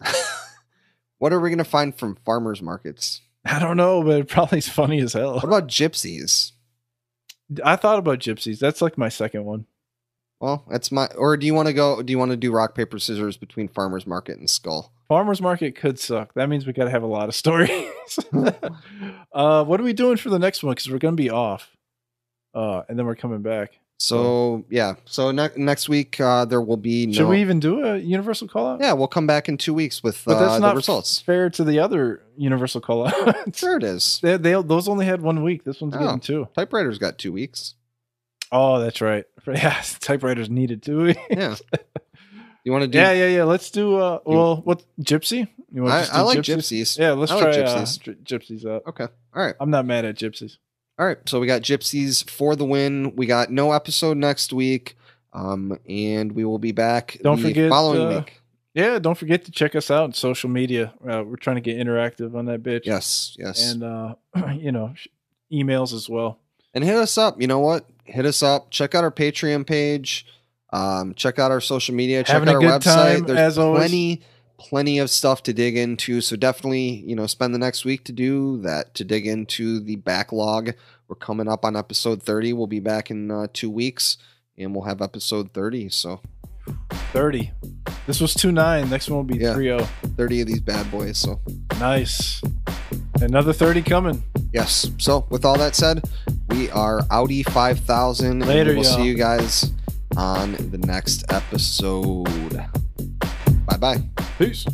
Speaker 2: what are we gonna find from farmers markets?
Speaker 1: I don't know, but it probably is funny as hell.
Speaker 2: What about gypsies?
Speaker 1: I thought about gypsies. That's like my second one.
Speaker 2: Well, that's my. Or do you want to go? Do you want to do rock paper scissors between farmers market and skull?
Speaker 1: Farmers market could suck. That means we got to have a lot of stories. uh, what are we doing for the next one? Because we're gonna be off, uh, and then we're coming back.
Speaker 2: So yeah. So ne- next week uh, there will be no.
Speaker 1: Should we even do a universal call out?
Speaker 2: Yeah, we'll come back in two weeks with
Speaker 1: but
Speaker 2: uh,
Speaker 1: that's
Speaker 2: the
Speaker 1: not
Speaker 2: results.
Speaker 1: fair to the other universal call out.
Speaker 2: Sure, it is.
Speaker 1: they, they those only had one week. This one's
Speaker 2: Oh.
Speaker 1: getting two.
Speaker 2: Typewriters got two weeks.
Speaker 1: Oh, that's right. Yeah, typewriters needed two. weeks.
Speaker 2: Yeah. You want to do?
Speaker 1: yeah, yeah, yeah. Let's do. Uh, well, what gypsy? You
Speaker 2: I, I like
Speaker 1: gypsy?
Speaker 2: gypsies.
Speaker 1: Yeah, let's
Speaker 2: I
Speaker 1: try
Speaker 2: like
Speaker 1: gypsies.
Speaker 2: gypsies.
Speaker 1: Uh, gypsies out.
Speaker 2: Okay. All right.
Speaker 1: I'm not mad at gypsies.
Speaker 2: All right. So we got gypsies for the win. We got no episode next week. Um, and we will be back
Speaker 1: Don't
Speaker 2: the
Speaker 1: forget,
Speaker 2: following
Speaker 1: uh,
Speaker 2: week.
Speaker 1: Yeah, don't forget to check us out on social media. Uh, we're trying to get interactive on that bitch.
Speaker 2: Yes, yes.
Speaker 1: and uh, you know, emails as well.
Speaker 2: and hit us up. You know what? Hit us up. Check out our Patreon page. Um, check out our social media. Check
Speaker 1: Having
Speaker 2: out
Speaker 1: a
Speaker 2: our
Speaker 1: good
Speaker 2: website.
Speaker 1: time,
Speaker 2: There's
Speaker 1: as always.
Speaker 2: Plenty, of stuff to dig into. So definitely, you know, spend the next week to do that. To dig into the backlog. We're coming up on episode 30. We'll be back in uh, two weeks, and we'll have episode 30. So
Speaker 1: Thirty. This was two nine. Next one will be
Speaker 2: Yeah.
Speaker 1: three zero.
Speaker 2: 30 of these bad boys. So
Speaker 1: Nice. Another thirty coming.
Speaker 2: yes. So with all that said, we are Audi 5000. and
Speaker 1: Later,
Speaker 2: We'll see you guys on the next episode. Bye bye.
Speaker 1: Peace.